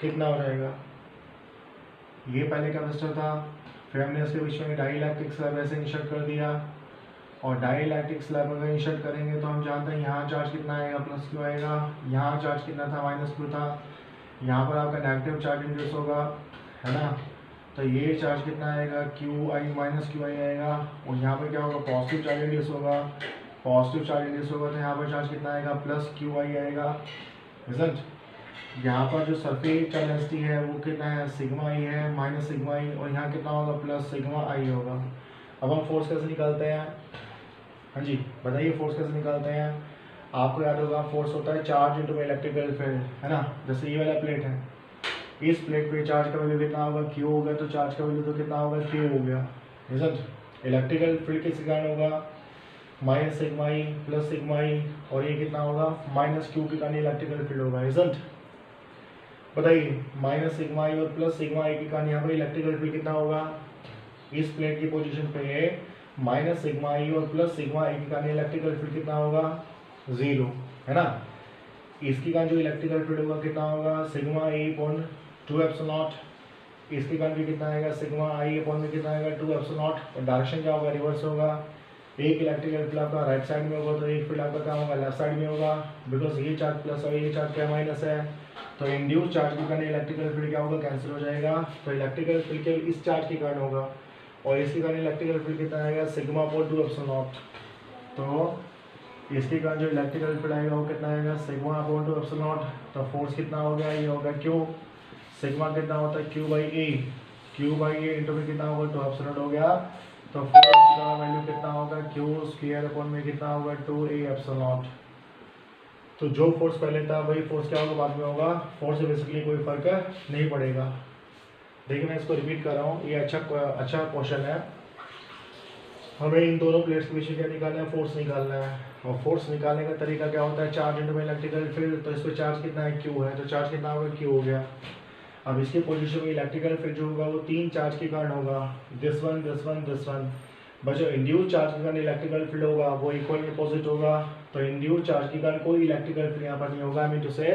Speaker 1: कितना हो जाएगा। ये पहले कैपेसिटर था, फिर हमने इसके बीच में डाई इलेक्ट्रिक स्लैब ऐसे इंशर्ट कर दिया, और डाई इलेक्ट्रिक स्लैब अगर इंशर्ट करेंगे तो हम जानते हैं यहाँ चार्ज कितना आएगा प्लस क्यू आएगा, यहाँ चार्ज कितना था माइनस क्यू था। यहाँ पर आपका नेगेटिव चार्ज इंड्यूस होगा, है ना? तो ये चार्ज कितना आएगा? Q I minus Q I आएगा। और यहाँ पर क्या होगा? पॉजिटिव चार्ज इंड्यूस होगा। पॉजिटिव चार्ज इंड्यूस होगा तो यहाँ पर चार्ज कितना आएगा? प्लस क्यू आई आएगा। रिज़ल्ट यहाँ पर जो सरफेस डेंसिटी है, वो कितना है? सिग्मा आई है माइनस सिग्मा आई और यहाँ कितना होगा? प्लस सिग्मा आई होगा। अब हम फोर्स कैसे निकालते हैं? हाँ जी, बताइए फोर्स कैसे निकालते हैं? आपको याद होगा फोर्स होता है चार्ज इंटू में इलेक्ट्रिकल फ़ील्ड है ना? जैसे ये वाला प्लेट है। इस प्लेट पे चार्ज का वैल्यू कितना होगा? क्यू हो गया तो चार्ज का वैल्यू तो कितना होगा? क्यू हो गया। रिज़ल्ट इलेक्ट्रिकल फ़ील्ड किस कारण होगा? Minus sigma E plus sigma और ये कितना होगा? माइनस क्यू के कारण इलेक्ट्रिकल फ़ील्ड होगा। रिज़ल्ट बताइए माइनस सिग्मा ई और प्लस सिग्मा ई के कारण यहाँ पर इलेक्ट्रिकल फ़ील्ड कितना होगा? इस प्लेट की पोजीशन पे माइनस सिग्मा ई और प्लस सिग्मा ई के कारण इलेक्ट्रिकल फ़ील्ड कितना होगा? ज़ीरो, है ना? इसके कारण जो इलेक्ट्रिकल फ़ील्ड होगा कितना होगा? Sigma A upon two eps naught इसके कारण भी कितना आएगा? सिग्मा आई ए अपॉन में कितना आएगा? टू एप्स नॉट और डायरेक्शन क्या होगा? रिवर्स होगा। एक इलेक्ट्रिकल फ़ील्ड आपका राइट साइड में होगा तो एक फ़ील्ड आपका क्या होगा? लेफ़्ट साइड में होगा। बिकॉज़ ये चार्ज प्लस और ये चार्ज क्या माइनस है? तो इंड्यूस चार्ज के कारण इलेक्ट्रिकल फ़ील्ड क्या होगा? कैंसिल हो जाएगा। तो इलेक्ट्रिकल फ़ील्ड केवल इस चार्ज के कारण होगा। और इसके कारण इलेक्ट्रिकल फ़ील्ड कितना आएगा? Sigma four two option naught तो इसके कारण जो इलेक्ट्रिकल फ़ील्ड आएगा वो कितना आएगा? Sigma four two option naught तो फोर्स कितना हो गया? ये होगा क्यू सिग्मा कितना होता है? Q by A Q by A into में कितना होगा? टू ऑप्शन नॉट हो गया. तो फोर्स का वैल्यू कितना होगा? क्यू स्क्वायर अपॉन में कितना होगा? टू ए एप्सल नॉट तो जो फोर्स पहले था, वही फोर्स क्या होगा? बाद में होगा. फोर्स से बेसिकली कोई फ़र्क नहीं पड़ेगा. देखिए, मैं इसको रिपीट कर रहा हूँ. ये अच्छा अच्छा क्वेश्चन है. हमें इन दोनों प्लेट्स के पीछे क्या निकालना है? फोर्स निकालना है. और फोर्स निकालने का तरीका क्या होता है? चार्ज इंटू इलेक्ट्रिकल फ़ील्ड तो इस पर चार्ज कितना है? क्यू है। तो चार्ज कितना होगा? क्यू हो गया। अब इसके पोजीशन में इलेक्ट्रिकल फ़ील्ड जो होगा, वो तीन चार्ज के कारण होगा। This one this one this one but जो इंड्यूस चार्ज के कारण इलेक्ट्रिकल फ़ील्ड होगा, वो इक्वल अपोजिट होगा। तो इंड्यूस चार्ज के कारण कोई इलेक्ट्रिकल फ़ील्ड यहाँ पर नहीं होगा। Mean to say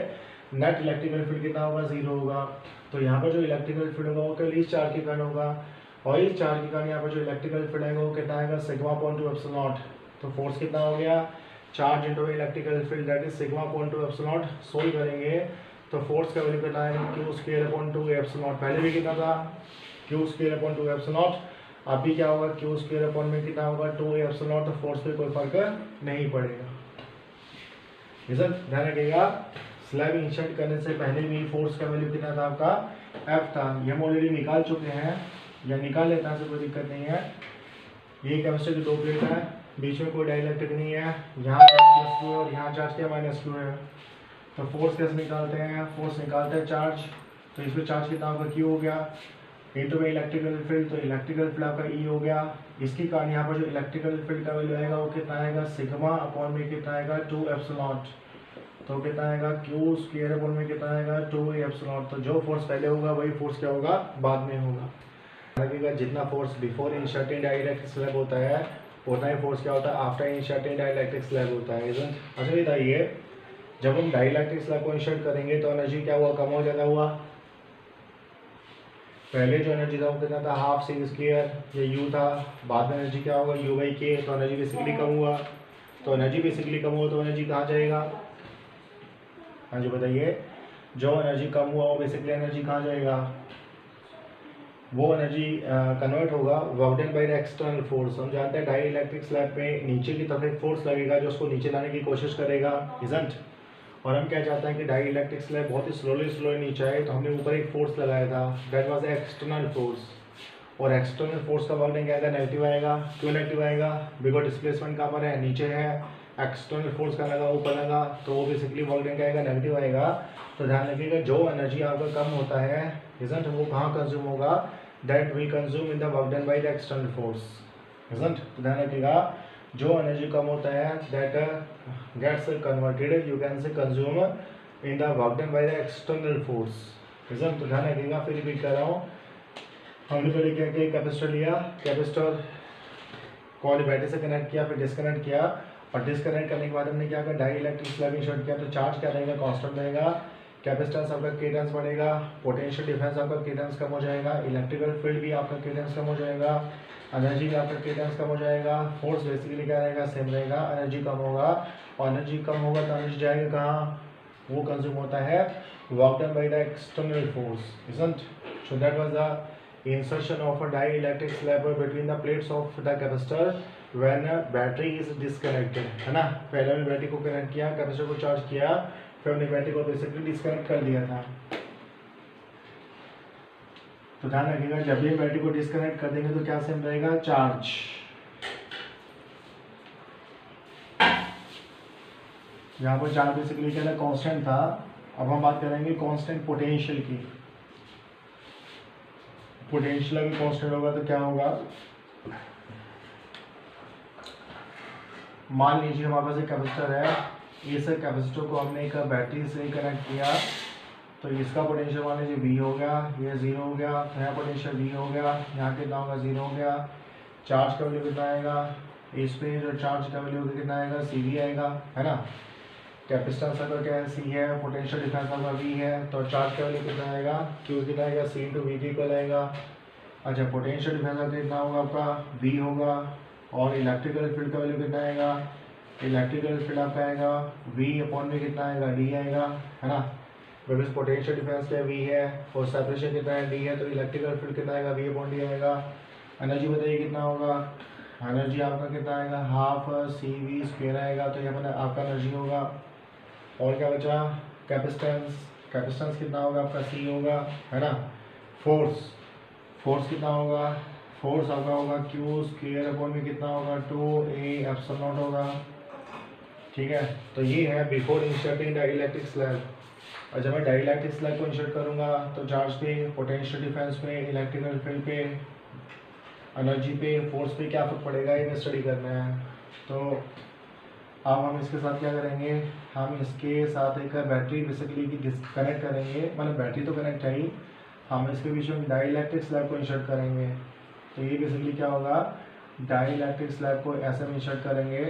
Speaker 1: net electrical field कितना होगा? ज़ीरो होगा। तो यहाँ पर जो इलेक्ट्रिकल फ़ील्ड होगा, वो केवल इस चार्ज के कारण होगा। और इस चार्ज के कारण यहाँ पर जो इलेक्ट्रिकल फ़ील्ड आएगा, वो कितना आएगा? Sigma point two epsilon naught तो फोर्स कितना हो गया? Charge into electrical field that is sigma point two epsilon naught solve करेंगे। तो फोर्स का वैल्यू कितना है? Q square upon two eps naught पहले भी कितना था? Q square upon two eps naught अभी क्या होगा? क्यू स्केयर अपॉन में कितना होगा? टू एप्स नॉट तो फोर्स पे कोई फ़र्क नहीं पड़ेगा। सर ध्यान रखिएगा। स्लैब इंसर्ट करने से पहले भी फोर्स का वैल्यू कितना था आपका? एफ़ था। ये हम ऑलरेडी निकाल चुके हैं। या निकाल लेता है कोई दिक्कत नहीं है। ये केमिस्ट्री की दो प्लेट है। बीच में कोई डाइलेक्ट्रिक नहीं है। यहाँ चार्ज प्लस टू है और यहाँ चार्ज क्या माइनस टू है। तो फोर्स कैसे निकालते हैं। फोर्स निकालते हैं चार्ज तो इसमें चार्ज कितना होगा? क्यू हो गया। इंटू में इलेक्ट्रिकल फ़ील्ड तो इलेक्ट्रिकल फ़ील्ड आपका ई हो गया। इसके कारण यहाँ पर जो इलेक्ट्रिकल फ़ील्ड का वैल्यू आएगा, वो कितना आएगा? सिग्मा अपॉन में कितना आएगा? टू एप्सलॉट तो कितना आएगा? क्यू स्क्र अपॉन में कितना आएगा? टू एप्सलॉट तो जो फोर्स पहले होगा, वही फोर्स क्या होगा? बाद में होगा। लगेगा जितना force before inserting direct slab होता है उतना ही फोर्स क्या होता है? आफ्टर इंशर्टिंग डाइलेक्ट्रिक स्लैब होता है अच्छा बताइए, जब हम डाइलेक्ट्रिक स्लैब को इंशर्ट करेंगे तो एनर्जी क्या हुआ? कम हो ज़्यादा हुआ? पहले जो एनर्जी था वो कितना था? हाफ़ सी स्क्र या यू था। बाद में एनर्जी क्या होगा? यू बाई के तो एनर्जी बेसिकली कम हुआ। तो एनर्जी बेसिकली कम हुआ तो एनर्जी कहाँ जाएगा? हाँ जी, बताइए। जो एनर्जी कम हुआ, वो बेसिकली एनर्जी कहाँ जाएगा? वो एनर्जी कन्वर्ट होगा work done by the external force हम जानते हैं डाई इलेक्ट्रिक स्लैब पे नीचे की तरफ़ एक फोर्स लगेगा जो उसको नीचे लाने की कोशिश करेगा इजेंट और हम क्या चाहते हैं कि डाई इलेक्ट्रिक स्लैब बहुत ही स्लोली स्लोली नीचे आए तो हमने ऊपर एक फोर्स लगाया था दैट वाज एक्सटर्नल फोर्स और एक्सटर्नल फोर्स का वर्क क्या आएगा नेगेटिव आएगा। क्यों नेगेटिव आएगा? बिकॉज़ डिस्प्लेसमेंट कहाँ पर है? नीचे है। एक्सटर्नल फोर्स का लगा? ऊपर लगा। तो वो बेसिकली वर्क क्या आएगा? नेगेटिव आएगा। तो ध्यान रखिएगा, जो एनर्जी आपका कम होता है रिज़ल्ट वो कहाँ कंज्यूम होगा? That will consume in the work done by the external force result तो ध्यान रखिएगा, जो एनर्जी कम होता है that gets converted you can say consume in the work done by the external force region तो ध्यान रखिएगा, फिर रिपीट कर रहा हूँ। हमने पहले क्या किया? कैपेसिटर लिया। कैपेसिटर को बैटरी से कनेक्ट किया, फिर डिस्कनेक्ट किया। और डिस्कनेक्ट करने के बाद हमने क्या किया? डाई इलेक्ट्रिक स्लैब इंशर्ट किया तो चार्ज क्या रहेगा? कॉन्स्टेंट रहेगा। कैपेसिटेंस आपका केडेंस बढ़ेगा पोटेंशियल डिफरेंस आपका केडेंस कम हो जाएगा इलेक्ट्रिकल फ़ील्ड भी आपका केडेंस कम हो जाएगा एनर्जी का आपका केडेंस कम हो जाएगा फोर्स बेसिकली क्या रहेगा सेम रहेगा एनर्जी कम होगा, और एनर्जी कम होगा तो एनर्जी जाएगा कहाँ? वो कंज्यूम होता है work done by the external force isn't? So that was the insertion of a dielectric slab between the plates of the capacitor when a battery is disconnected, है ना? पहले हमने बैटरी को कनेक्ट किया कैपेसिटर को charge किया हमने battery को बेसिकली डिस्कनेक्ट कर दिया था। तो ध्यान रखिएगा, जब भी बैटरी को डिस्कनेक्ट कर देंगे तो क्या सेम रहेगा? चार्ज यहाँ पर चार्ज बेसिकली क्या कांस्टेंट था। अब हम बात करेंगे कांस्टेंट पोटेंशियल की। पोटेंशियल अगर कांस्टेंट होगा तो क्या होगा? मान लीजिए हमारे पास एक कैपेसिटर है। इस कैपेसिटर को हमने एक बैटरी से कनेक्ट किया। तो इसका पोटेंशियल मान लीजिए वी हो गया, ये ज़ीरो हो गया तो यहाँ पोटेंशियल वी हो गया, यहाँ कितना होगा ज़ीरो हो गया। चार्ज का वैल्यू कितना आएगा? इस पर जो चार्ज का वैल्यू कितना आएगा? सी वी आएगा, है ना? कैपेसिटेंस अगर क्या है? सी है पोटेंशियल डिफरेंस अगर वी है। तो चार्ज का वैल्यू कितना आएगा? क्यू कितना आएगा? सी इंटू वी की इक्वल आएगा। अच्छा पोटेंशियल डिफरेंस कितना होगा आपका? वी होगा। और इलेक्ट्रिकल फ़ील्ड का वैल्यू कितना आएगा? इलेक्ट्रिकल फ़ील्ड आपका आएगा वी अपॉन में कितना आएगा? डी आएगा, है ना? बिकॉज़ पोटेंशियल डिफरेंस क्या वी है, और सेपरेशन कितना है? डी है तो इलेक्ट्रिकल फ़ील्ड कितना आएगा? वी अपॉन डी आएगा। एनर्जी बताइए कितना होगा? एनर्जी आपका कितना आएगा? हाफ़ सी वी स्क्वेयर आएगा तो यहाँ पर आपका एनर्जी होगा। और क्या बचा? कैपेसिटेंस कैपेसिटेंस कितना होगा? आपका सी होगा, है ना? फोर्स फोर्स कितना होगा? फोर्स आपका होगा क्यू स्क्वेयर अपॉन में कितना होगा? टू ए एप्सल नॉट होगा। ठीक है? तो ये है बिफोर इंसर्टिंग डाइलेक्ट्रिक स्लैब और जब मैं डाइलेक्ट्रिक स्लैब को इंसर्ट करूँगा तो चार्ज पे पोटेंशियल डिफेंस पे इलेक्ट्रिकल फ़ील्ड पे एनर्जी पे फोर्स पे क्या फ़र्क पड़ेगा? ये स्टडी करना है। तो अब हम इसके साथ क्या करेंगे? हम इसके साथ एक बैटरी बेसिकली की कनेक्ट करेंगे। मतलब बैटरी तो कनेक्ट है ही। हम इसके बीच में डाइलेक्ट्रिक स्लैब को इंसर्ट करेंगे। तो ये बेसिकली क्या होगा? डाइलेक्ट्रिक स्लैब को ऐसे में इंसर्ट करेंगे।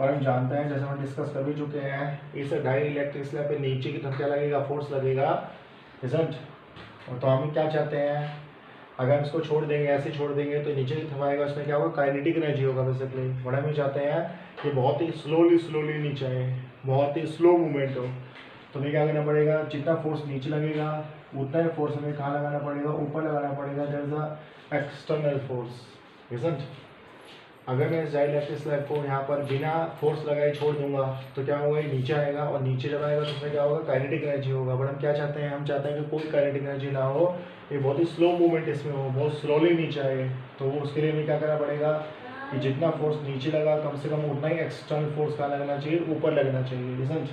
Speaker 1: और हम जानते हैं, जैसे हम डिस्कस कर भी चुके हैं इस डाई इलेक्ट्रिक स्लैब पे नीचे की तरफ़ क्या लगेगा फोर्स लगेगा रिज़ल्ट और तो हम क्या चाहते हैं? अगर इसको छोड़ देंगे, ऐसे छोड़ देंगे तो नीचे की तरफ़ आएगा उसमें क्या होगा? काइनेटिक एनर्जी होगा बेसिकली बड़ा हम चाहते हैं कि बहुत ही स्लोली स्लोली नीचे आए बहुत ही स्लो मूवमेंट हो. तो हमें क्या करना पड़ेगा? जितना फोर्स नीचे लगेगा, उतना ही फोर्स हमें कहाँ लगाना पड़ेगा? ऊपर लगाना पड़ेगा. There is external force result अगर मैं इस डाइलेक्ट्रिक स्लैब को यहाँ पर बिना फोर्स लगाए छोड़ दूँगा तो क्या होगा ये नीचे आएगा और नीचे जब आएगा तो उसमें क्या होगा? काइनेटिक एनर्जी होगा। बट हम क्या चाहते हैं? हम चाहते हैं कि कोई काइनेटिक एनर्जी ना हो। ये बहुत ही स्लो मूवमेंट इसमें हो। बहुत स्लोली नीचे आए। तो वो उसके लिए हमें क्या करना पड़ेगा? कि जितना फोर्स नीचे लगा, कम से कम उतना ही एक्सटर्नल फोर्स कहाँ लगना चाहिए, ऊपर लगना चाहिए। लिसन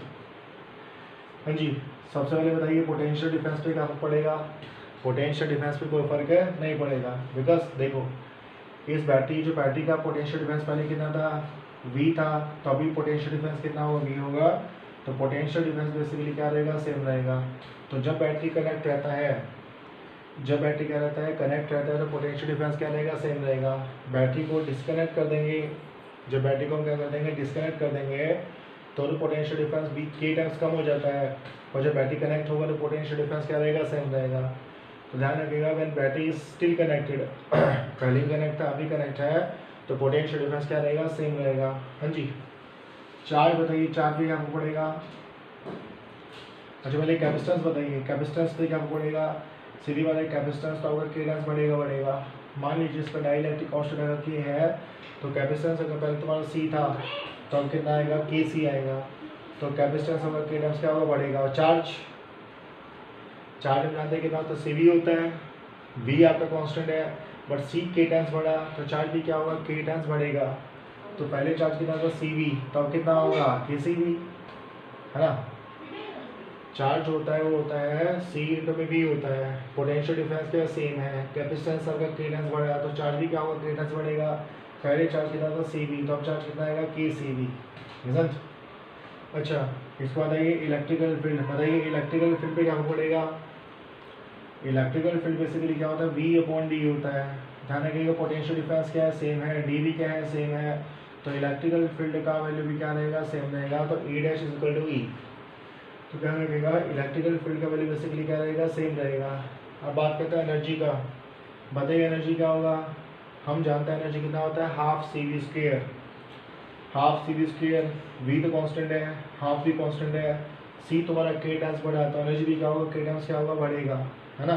Speaker 1: हाँ जी। सबसे पहले बताइए पोटेंशियल डिफेंस पे क्या पड़ेगा? पोटेंशियल डिफेंस पे कोई फ़र्क है? नहीं पड़ेगा। बिकॉज़ देखो इस बैटरी, जो बैटरी का पोटेंशियल डिफेंस पहले कितना था? वी था तो अभी पोटेंशियल डिफेंस कितना होगा? वी होगा। तो पोटेंशियल डिफेंस बेसिकली क्या रहेगा? सेम रहेगा। तो जब बैटरी कनेक्ट रहता है, जब बैटरी क्या रहता है? कनेक्ट रहता है तो पोटेंशियल डिफेंस क्या रहेगा? सेम रहेगा। बैटरी को डिस्कनेक्ट कर देंगे। जब बैटरी को हम क्या कर देंगे? डिस्कनेक्ट कर देंगे तो potential difference B K times कम हो जाता है। और जब बैटरी कनेक्ट होगा तो पोटेंशियल डिफरेंस क्या रहेगा? सेम रहेगा। ध्यान रखिएगा when battery is still connected पहले भी कनेक्ट था, अभी कनेक्ट है तो पोटेंशियल डिफरेंस क्या रहेगा? सेम रहेगा। हाँ जी। चार्ज बताइए, चार्ज भी क्या पड़ेगा? अच्छा पहले कैपेसिटेंस बताइए। कैपेसिटेंस पे क्या पड़ेगा? सीधी वाले कैपेसिटेंस तो अगर केडेंस बढ़ेगा बढ़ेगा। मान लीजिए इस पर डाइलेक्ट्रिक कॉन्स्टेंट अगर की है तो कैपेसिटेंस अगर पहले तुम्हारा सी था तो अब कितना आएगा? के सी आएगा। तो कैपेसिटेंस अगर केडेंस क्या होगा? बढ़ेगा। चार्ज चार्ज में जानते कितना है सी वी होता है वी आपका कांस्टेंट है बट सी के टाइम्स बढ़ा तो चार्ज भी क्या होगा? के टाइम्स बढ़ेगा। तो पहले चार्ज कितना होगा सी वी तो अब कितना होगा? के सी वी है ना? चार्ज होता है, वो होता है सी इंटू में वी होता है। पोटेंशियल डिफरेंस क्या सेम है। कैपेसिटेंस अगर के टाइम्स बढ़ेगा तो चार्ज भी क्या होगा? के टाइम्स बढ़ेगा। पहले चार्ज कितना था? सी वी तो अब चार्ज कितना आएगा? के सी वी अच्छा इसके बाद आइए इलेक्ट्रिकल फ़ील्ड बताइए इलेक्ट्रिकल फ़ील्ड पे क्या पड़ेगा? इलेक्ट्रिकल फ़ील्ड बेसिकली क्या होता है? वी अपॉन डी होता है। ध्यान रखिएगा पोटेंशियल डिफरेंस क्या है? सेम है। डी भी क्या है? सेम है। तो इलेक्ट्रिकल फ़ील्ड का वैल्यू भी क्या रहेगा? सेम रहेगा। तो E dash is equal to E तो ध्यान रखिएगा इलेक्ट्रिकल फ़ील्ड का वैल्यू बेसिकली क्या रहेगा? सेम रहेगा। अब बात करते हैं एनर्जी का। बताइए एनर्जी क्या होगा? हम जानते हैं एनर्जी कितना होता है? Half C V square half C V square V तो कॉन्स्टेंट है हाफ़ भी कॉन्स्टेंट है। सी तुम्हारा के टाइम्स बढ़ा तो एनर्जी भी क्या होगा? के टाइम्स क्या होगा? बढ़ेगा। है ना?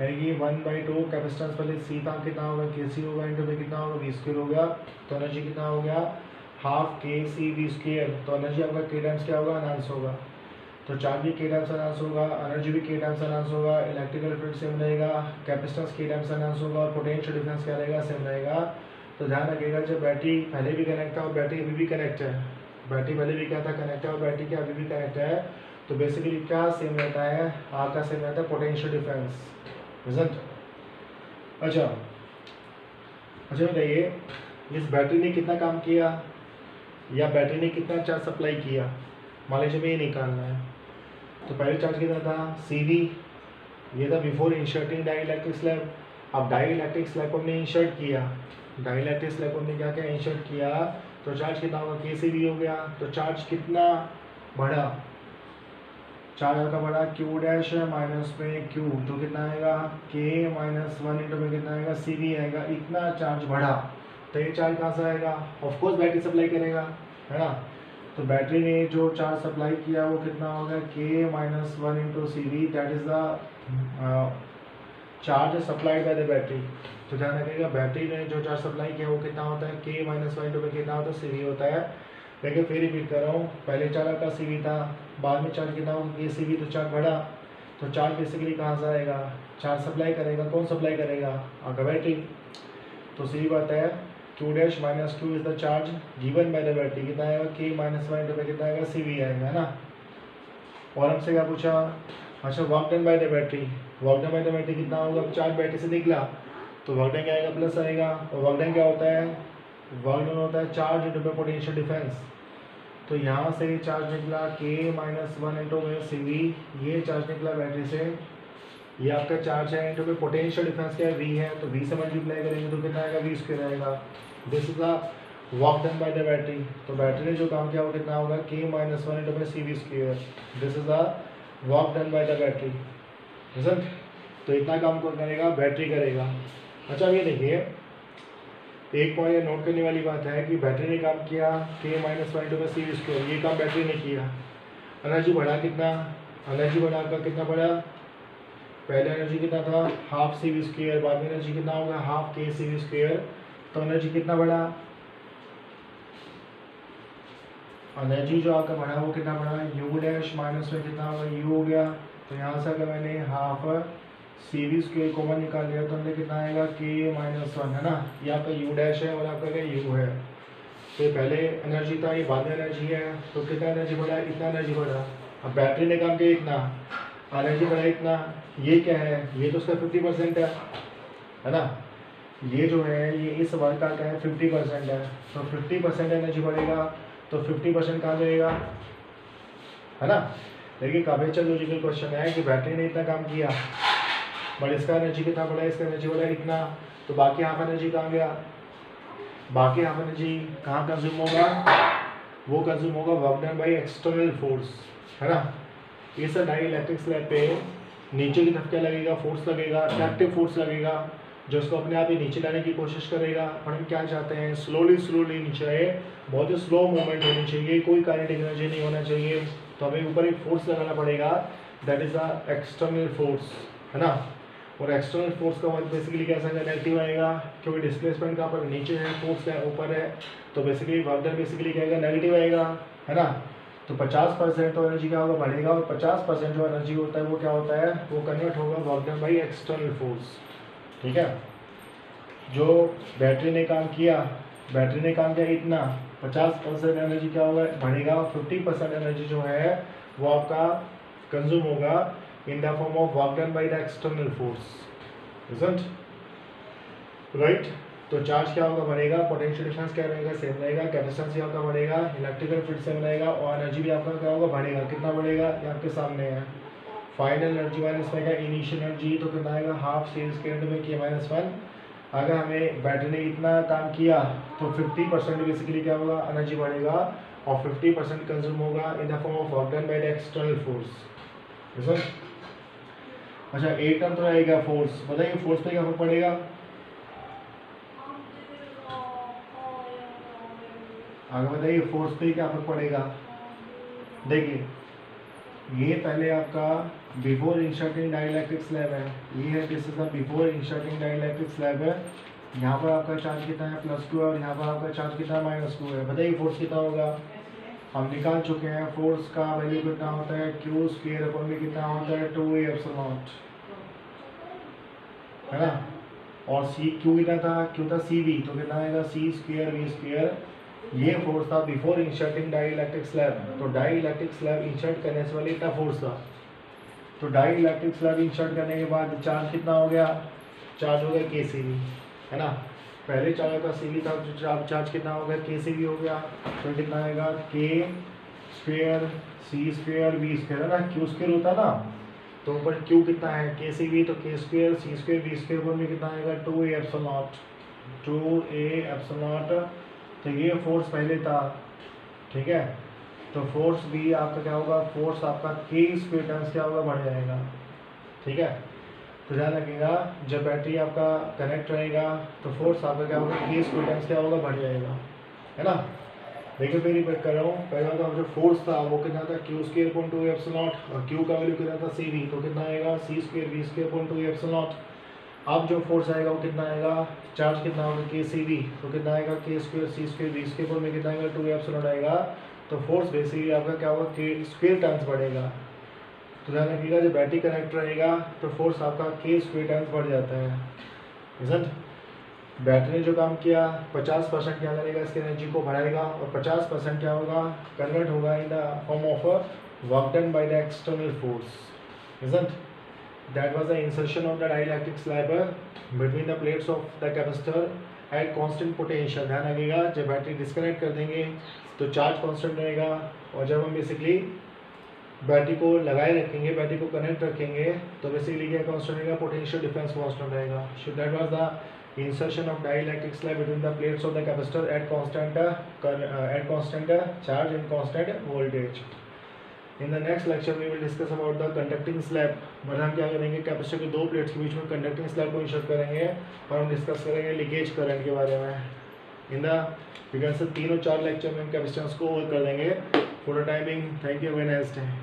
Speaker 1: यानी कि वन बाई टू कैपेसिटेंस पहले सी था कितना होगा? के सी होगा इंटू में कितना होगा? वी स्क्र हो गया तो एनर्जी कितना हो गया? Half K C V square तो एनर्जी आपका के टाइम्स क्या होगा? अनाउंस होगा। तो चार्ज भी के टाइम्स अनाउंस होगा एनर्जी भी के टाइम्स अनाउंस होगा इलेक्ट्रिकल फ़ील्ड सेम रहेगा कैपेसिटेंस के टाइम्स अनाउंस होगा, और पोटेंशियल डिफरेंस क्या रहेगा? सेम रहेगा। तो ध्यान रखिएगा, जब बैटरी पहले भी कनेक्ट था और बैटरी अभी भी कनेक्ट है। बैटरी पहले भी क्या था? कनेक्ट है और बैटरी क्या अभी भी कनेक्ट है? तो बेसिकली क्या सेम रहता है? आर का सेम रहता है पोटेंशियल डिफरेंस रिज़ल्ट अच्छा। अच्छा बताइए, इस बैटरी ने कितना काम किया? या बैटरी ने कितना चार्ज सप्लाई किया? मान लीजिए ये निकालना है। तो पहले चार्ज कितना था? सी वी ये था before inserting dielectric slab अब डाई इलेक्ट्रिक स्लैब को हमने इंशर्ट किया। डाई इलेक्ट्रिक स्लैब को हमने क्या क्या? इंशर्ट किया। तो चार्ज कितना होगा? के सी वी हो गया। तो चार्ज कितना बढ़ा? चार का बड़ा क्यू डैश है माइनस में क्यू तो कितना आएगा? के माइनस वन इंटू में कितना आएगा? सी वी आएगा। इतना चार्ज बढ़ा तो ये चार्ज कहाँ से आएगा? ऑफकोर्स बैटरी सप्लाई करेगा, है ना? तो बैटरी ने जो चार्ज सप्लाई किया, वो कितना होगा K minus one into C V that is the charge supplied by the battery तो ध्यान रखिएगा बैटरी ने जो चार्ज सप्लाई किया, वो कितना होता है? के माइनस वन इंटू में कितना होता है? सी वी होता है। देखिए फिर रिपीट कर रहा हूँ, पहले चार आपका सी वी था, बाद में चार्ज कितना ये सी वी तो चार्ज बढ़ा तो चार्ज बेसिकली कहाँ से आएगा? चार्ज सप्लाई करेगा, कौन सप्लाई करेगा? आपका बैटरी तो सीधी बात है Q dash minus Q is the charge given by the battery कितना आएगा? के माइनस वन इंटू कितना आएगा? सी वी आएगा, है ना? और हमसे क्या पूछा? अच्छा work done by the battery work done by the battery कितना होगा? चार्ज बैटरी से निकला। तो वर्क डन क्या आएगा? प्लस आएगा। और वर्क डन क्या होता है? वर्क डन होता है चार्ज इंटू पोटेंशियल डिफरेंस तो यहाँ से चार्ज निकला के माइनस वन इंटू में सी वी ये चार्ज निकला बैटरी से। ये आपका चार्ज है इंटू में पोटेंशियल डिफरेंस क्या है? वी है तो वी से मल्टीप्लाई करेंगे तो कितना आएगा? वी स्क्र आएगा। This is the work done by the battery तो बैटरी ने जो काम किया वो कितना होगा? के माइनस वन इंटू में C V square this is the work done by the battery तो इतना काम कौन करेगा? बैटरी करेगा। अच्छा ये देखिए। एक पॉइंट नोट करने वाली बात है कि बैटरी ने काम किया के माइनस वन टू में सी स्क्वायर ये काम बैटरी ने किया। एनर्जी बढ़ा कितना? एनर्जी बढ़ा का कितना बढ़ा? पहले एनर्जी कितना था? हाफ़ सी वी स्क्वेयर बाद में एनर्जी कितना होगा? Half K C V square तो एनर्जी कितना बढ़ा? एनर्जी जो आपका बढ़ा, वो कितना बढ़ा? यू डैश माइनस में कितना होगा? यू हो गया। तो यहाँ से अगर मैंने हाफ़ सी के कॉमन निकाल लिया तो हमने कितना आएगा? के माइनस वन है ना? ये आपका यू डैश है और आपका क्या? यू है। तो पहले एनर्जी था, ये बाद में एनर्जी है। तो कितना एनर्जी बढ़ा? है इतना एनर्जी बढ़ा। अब बैटरी ने काम किया इतना। एनर्जी बढ़ा इतना। ये क्या है? ये तो उसका फिफ्टी परसेंट है। है ना? ये जो है, ये इस वर्ग का क्या है फिफ्टी परसेंट है। तो फिफ्टी परसेंट एनर्जी बढ़ेगा तो फिफ्टी परसेंट कहाँ जाएगा? है ना? देखिए काफ़ी अच्छा लॉजिकल क्वेश्चन है कि बैटरी ने इतना काम किया। बट इसका एनर्जी कितना बढ़ा, इसका एनर्जी बढ़ा कितना? तो बाकी हाफ़ एनर्जी कहाँ गया? बाकी हाफ़ एनर्जी कहाँ कंज्यूम होगा? वो कंज्यूम होगा work done by external force है ना? इस डाई इलेक्ट्रिक स्लैब पे नीचे की तरफ़ क्या लगेगा? फोर्स लगेगा अट्रैक्टिव फोर्स लगेगा, जो उसको अपने आप ही नीचे लाने की कोशिश करेगा। और हम क्या चाहते हैं? स्लोली स्लोली नीचे आए। बहुत ही स्लो मूवमेंट होनी चाहिए, कोई काइनेटिक एनर्जी नहीं होना चाहिए। तो हमें ऊपर एक फोर्स लगाना पड़ेगा that is the external force है ना? और एक्सटर्नल फोर्स का वर्क बेसिकली कैसा है नेगेटिव आएगा, क्योंकि डिस्प्लेसमेंट कहाँ पर नीचे है फोर्स है, ऊपर है। तो बेसिकली डन बेसिकली क्या आएगा? नेगेटिव आएगा, है ना? तो 50 परसेंट तो एनर्जी क्या होगा? बढ़ेगा और 50 परसेंट जो एनर्जी होता है, वो क्या होता है? वो कन्वर्ट होगा work done by external force ठीक है? जो बैटरी ने काम किया बैटरी ने काम किया इतना 50 परसेंट एनर्जी क्या होगा? बढ़ेगा 50 परसेंट एनर्जी जो है, वो आपका कंज्यूम होगा in the form of work done by the external force, isn't? Right? तो चार्ज क्या होगा? बढ़ेगा पोटेंशियल डिफरेंस क्या रहेगा? सेम रहेगा कैपेसिटेंस भी आपका बढ़ेगा इलेक्ट्रिकल फ़ील्ड सेम रहेगा, और एनर्जी भी आपका क्या होगा? बढ़ेगा। कितना बढ़ेगा? ये आपके सामने है। फाइनल एनर्जी माइनस में इनिशियल एनर्जी तो कितना आएगा? हाफ़ सी स्क्वेयर में के माइनस वन अगर हमें बैटरी ने इतना काम किया तो 50 परसेंट बेसिकली क्या होगा? एनर्जी बढ़ेगा, और 50 परसेंट कंज्यूम होगा in the form of work done by the external force अच्छा एक टर्म तो रहेगा फोर्स बताइए फोर्स पे क्या फ़र्क पड़ेगा? आगे बताइए फोर्स पे क्या फ़र्क पड़ेगा? देखिए, ये पहले आपका बिफोर इंशर्टिंग डाइलेक्ट्रिक स्लैब है. ये है this is the before inserting dielectric slab है. यहाँ पर आपका चार्ज कितना है? प्लस टू है और यहाँ पर आपका चार्ज कितना है? माइनस टू है. बताइए फोर्स कितना होगा? हम निकाल चुके हैं फोर्स का वैल्यू कितना होता है क्यू स्क्र अपन में कितना होता है टू ए नॉट है ना? और सी क्यू कितना था क्यू था सी वी तो कितना आएगा? सी स्क्र वी स्क्र ये फोर्स था before inserting dielectric slab तो डाई इलेक्ट्रिक स्लैब इंशर्ट करने से वाले इतना फोर्स था। तो डाई इलेक्ट्रिक स्लैब इंशर्ट करने के बाद चार्ज कितना हो गया? चार्ज हो गया के सी वी है ना? पहले चार्ज का सी था, जो चार्ज कितना हो गया? के सी वी हो गया। तो कितना आएगा? K square C square V square है ना क्यू स्क्वेयर होता ना तो ऊपर क्यू कितना है? के सी वी तो K square C square V square ऊपर में कितना आएगा? टू ए एप्सल टू ए एप्सल तो ये फोर्स पहले था, ठीक है? तो फोर्स भी आपका क्या होगा? फोर्स आपका के स्क्वेयर टर्म्स क्या होगा? बढ़ जाएगा, ठीक है? तो ध्यान रखिएगा, जब बैटरी आपका कनेक्ट रहेगा तो फोर्स आपका क्या होगा के स्क्वेयर टाइम्स क्या होगा, बढ़ जाएगा। है ना? देखिए फिर रिपीट कर रहा हूँ। पहला तो जो फोर्स था, वो कितना था? Q square point two eps naught और क्यू का वैल्यू कितना था? सी वी तो कितना आएगा? C square V square point two eps naught अब जो फोर्स आएगा, वो कितना आएगा? चार्ज कितना होगा? के सी वी तो कितना आएगा? K square C square V point में कितना आएगा? टू एफ़ नॉट आएगा। तो फोर्स बेसिकली आपका क्या होगा? के स्क्वेयर टर्म्स बढ़ेगा। तो ध्यान रखिएगा जब बैटरी कनेक्ट रहेगा तो फोर्स आपका के स्क्वेयर टाइम्स बढ़ जाता है। बैटरी ने जो काम किया 50 परसेंट क्या करेगा, इसकी एनर्जी को बढ़ाएगा, और 50 परसेंट क्या होगा? कन्वर्ट होगा in the form of work done by the external force isn't that was the insertion of the dielectric slab between the plates of the capacitor at constant potential. ध्यान रखिएगा, जब battery disconnect कर देंगे तो charge constant रहेगा, और जब हम बेसिकली बैटरी को लगाए रखेंगे बैटरी को कनेक्ट रखेंगे तो बेसिकली क्या कांस्टेंट रहेगा? पोटेंशियल डिफरेंस कांस्टेंट रहेगा। So that was the insertion of dielectric slab between the plates of the capacitor at constant uh, uh, at constant uh, charge and constant voltage. In the next will discuss about the conducting slab. But हम क्या करेंगे? Capacitor के दो plates के बीच में conducting slab को insert करेंगे और हम डिस्कस करेंगे लीकेज करंट के बारे में। इन द बिकॉज़ तीनों चार लेक्चर में हम कैपेसिटेंस को ओवर कर देंगे। For the timing thank you very nice day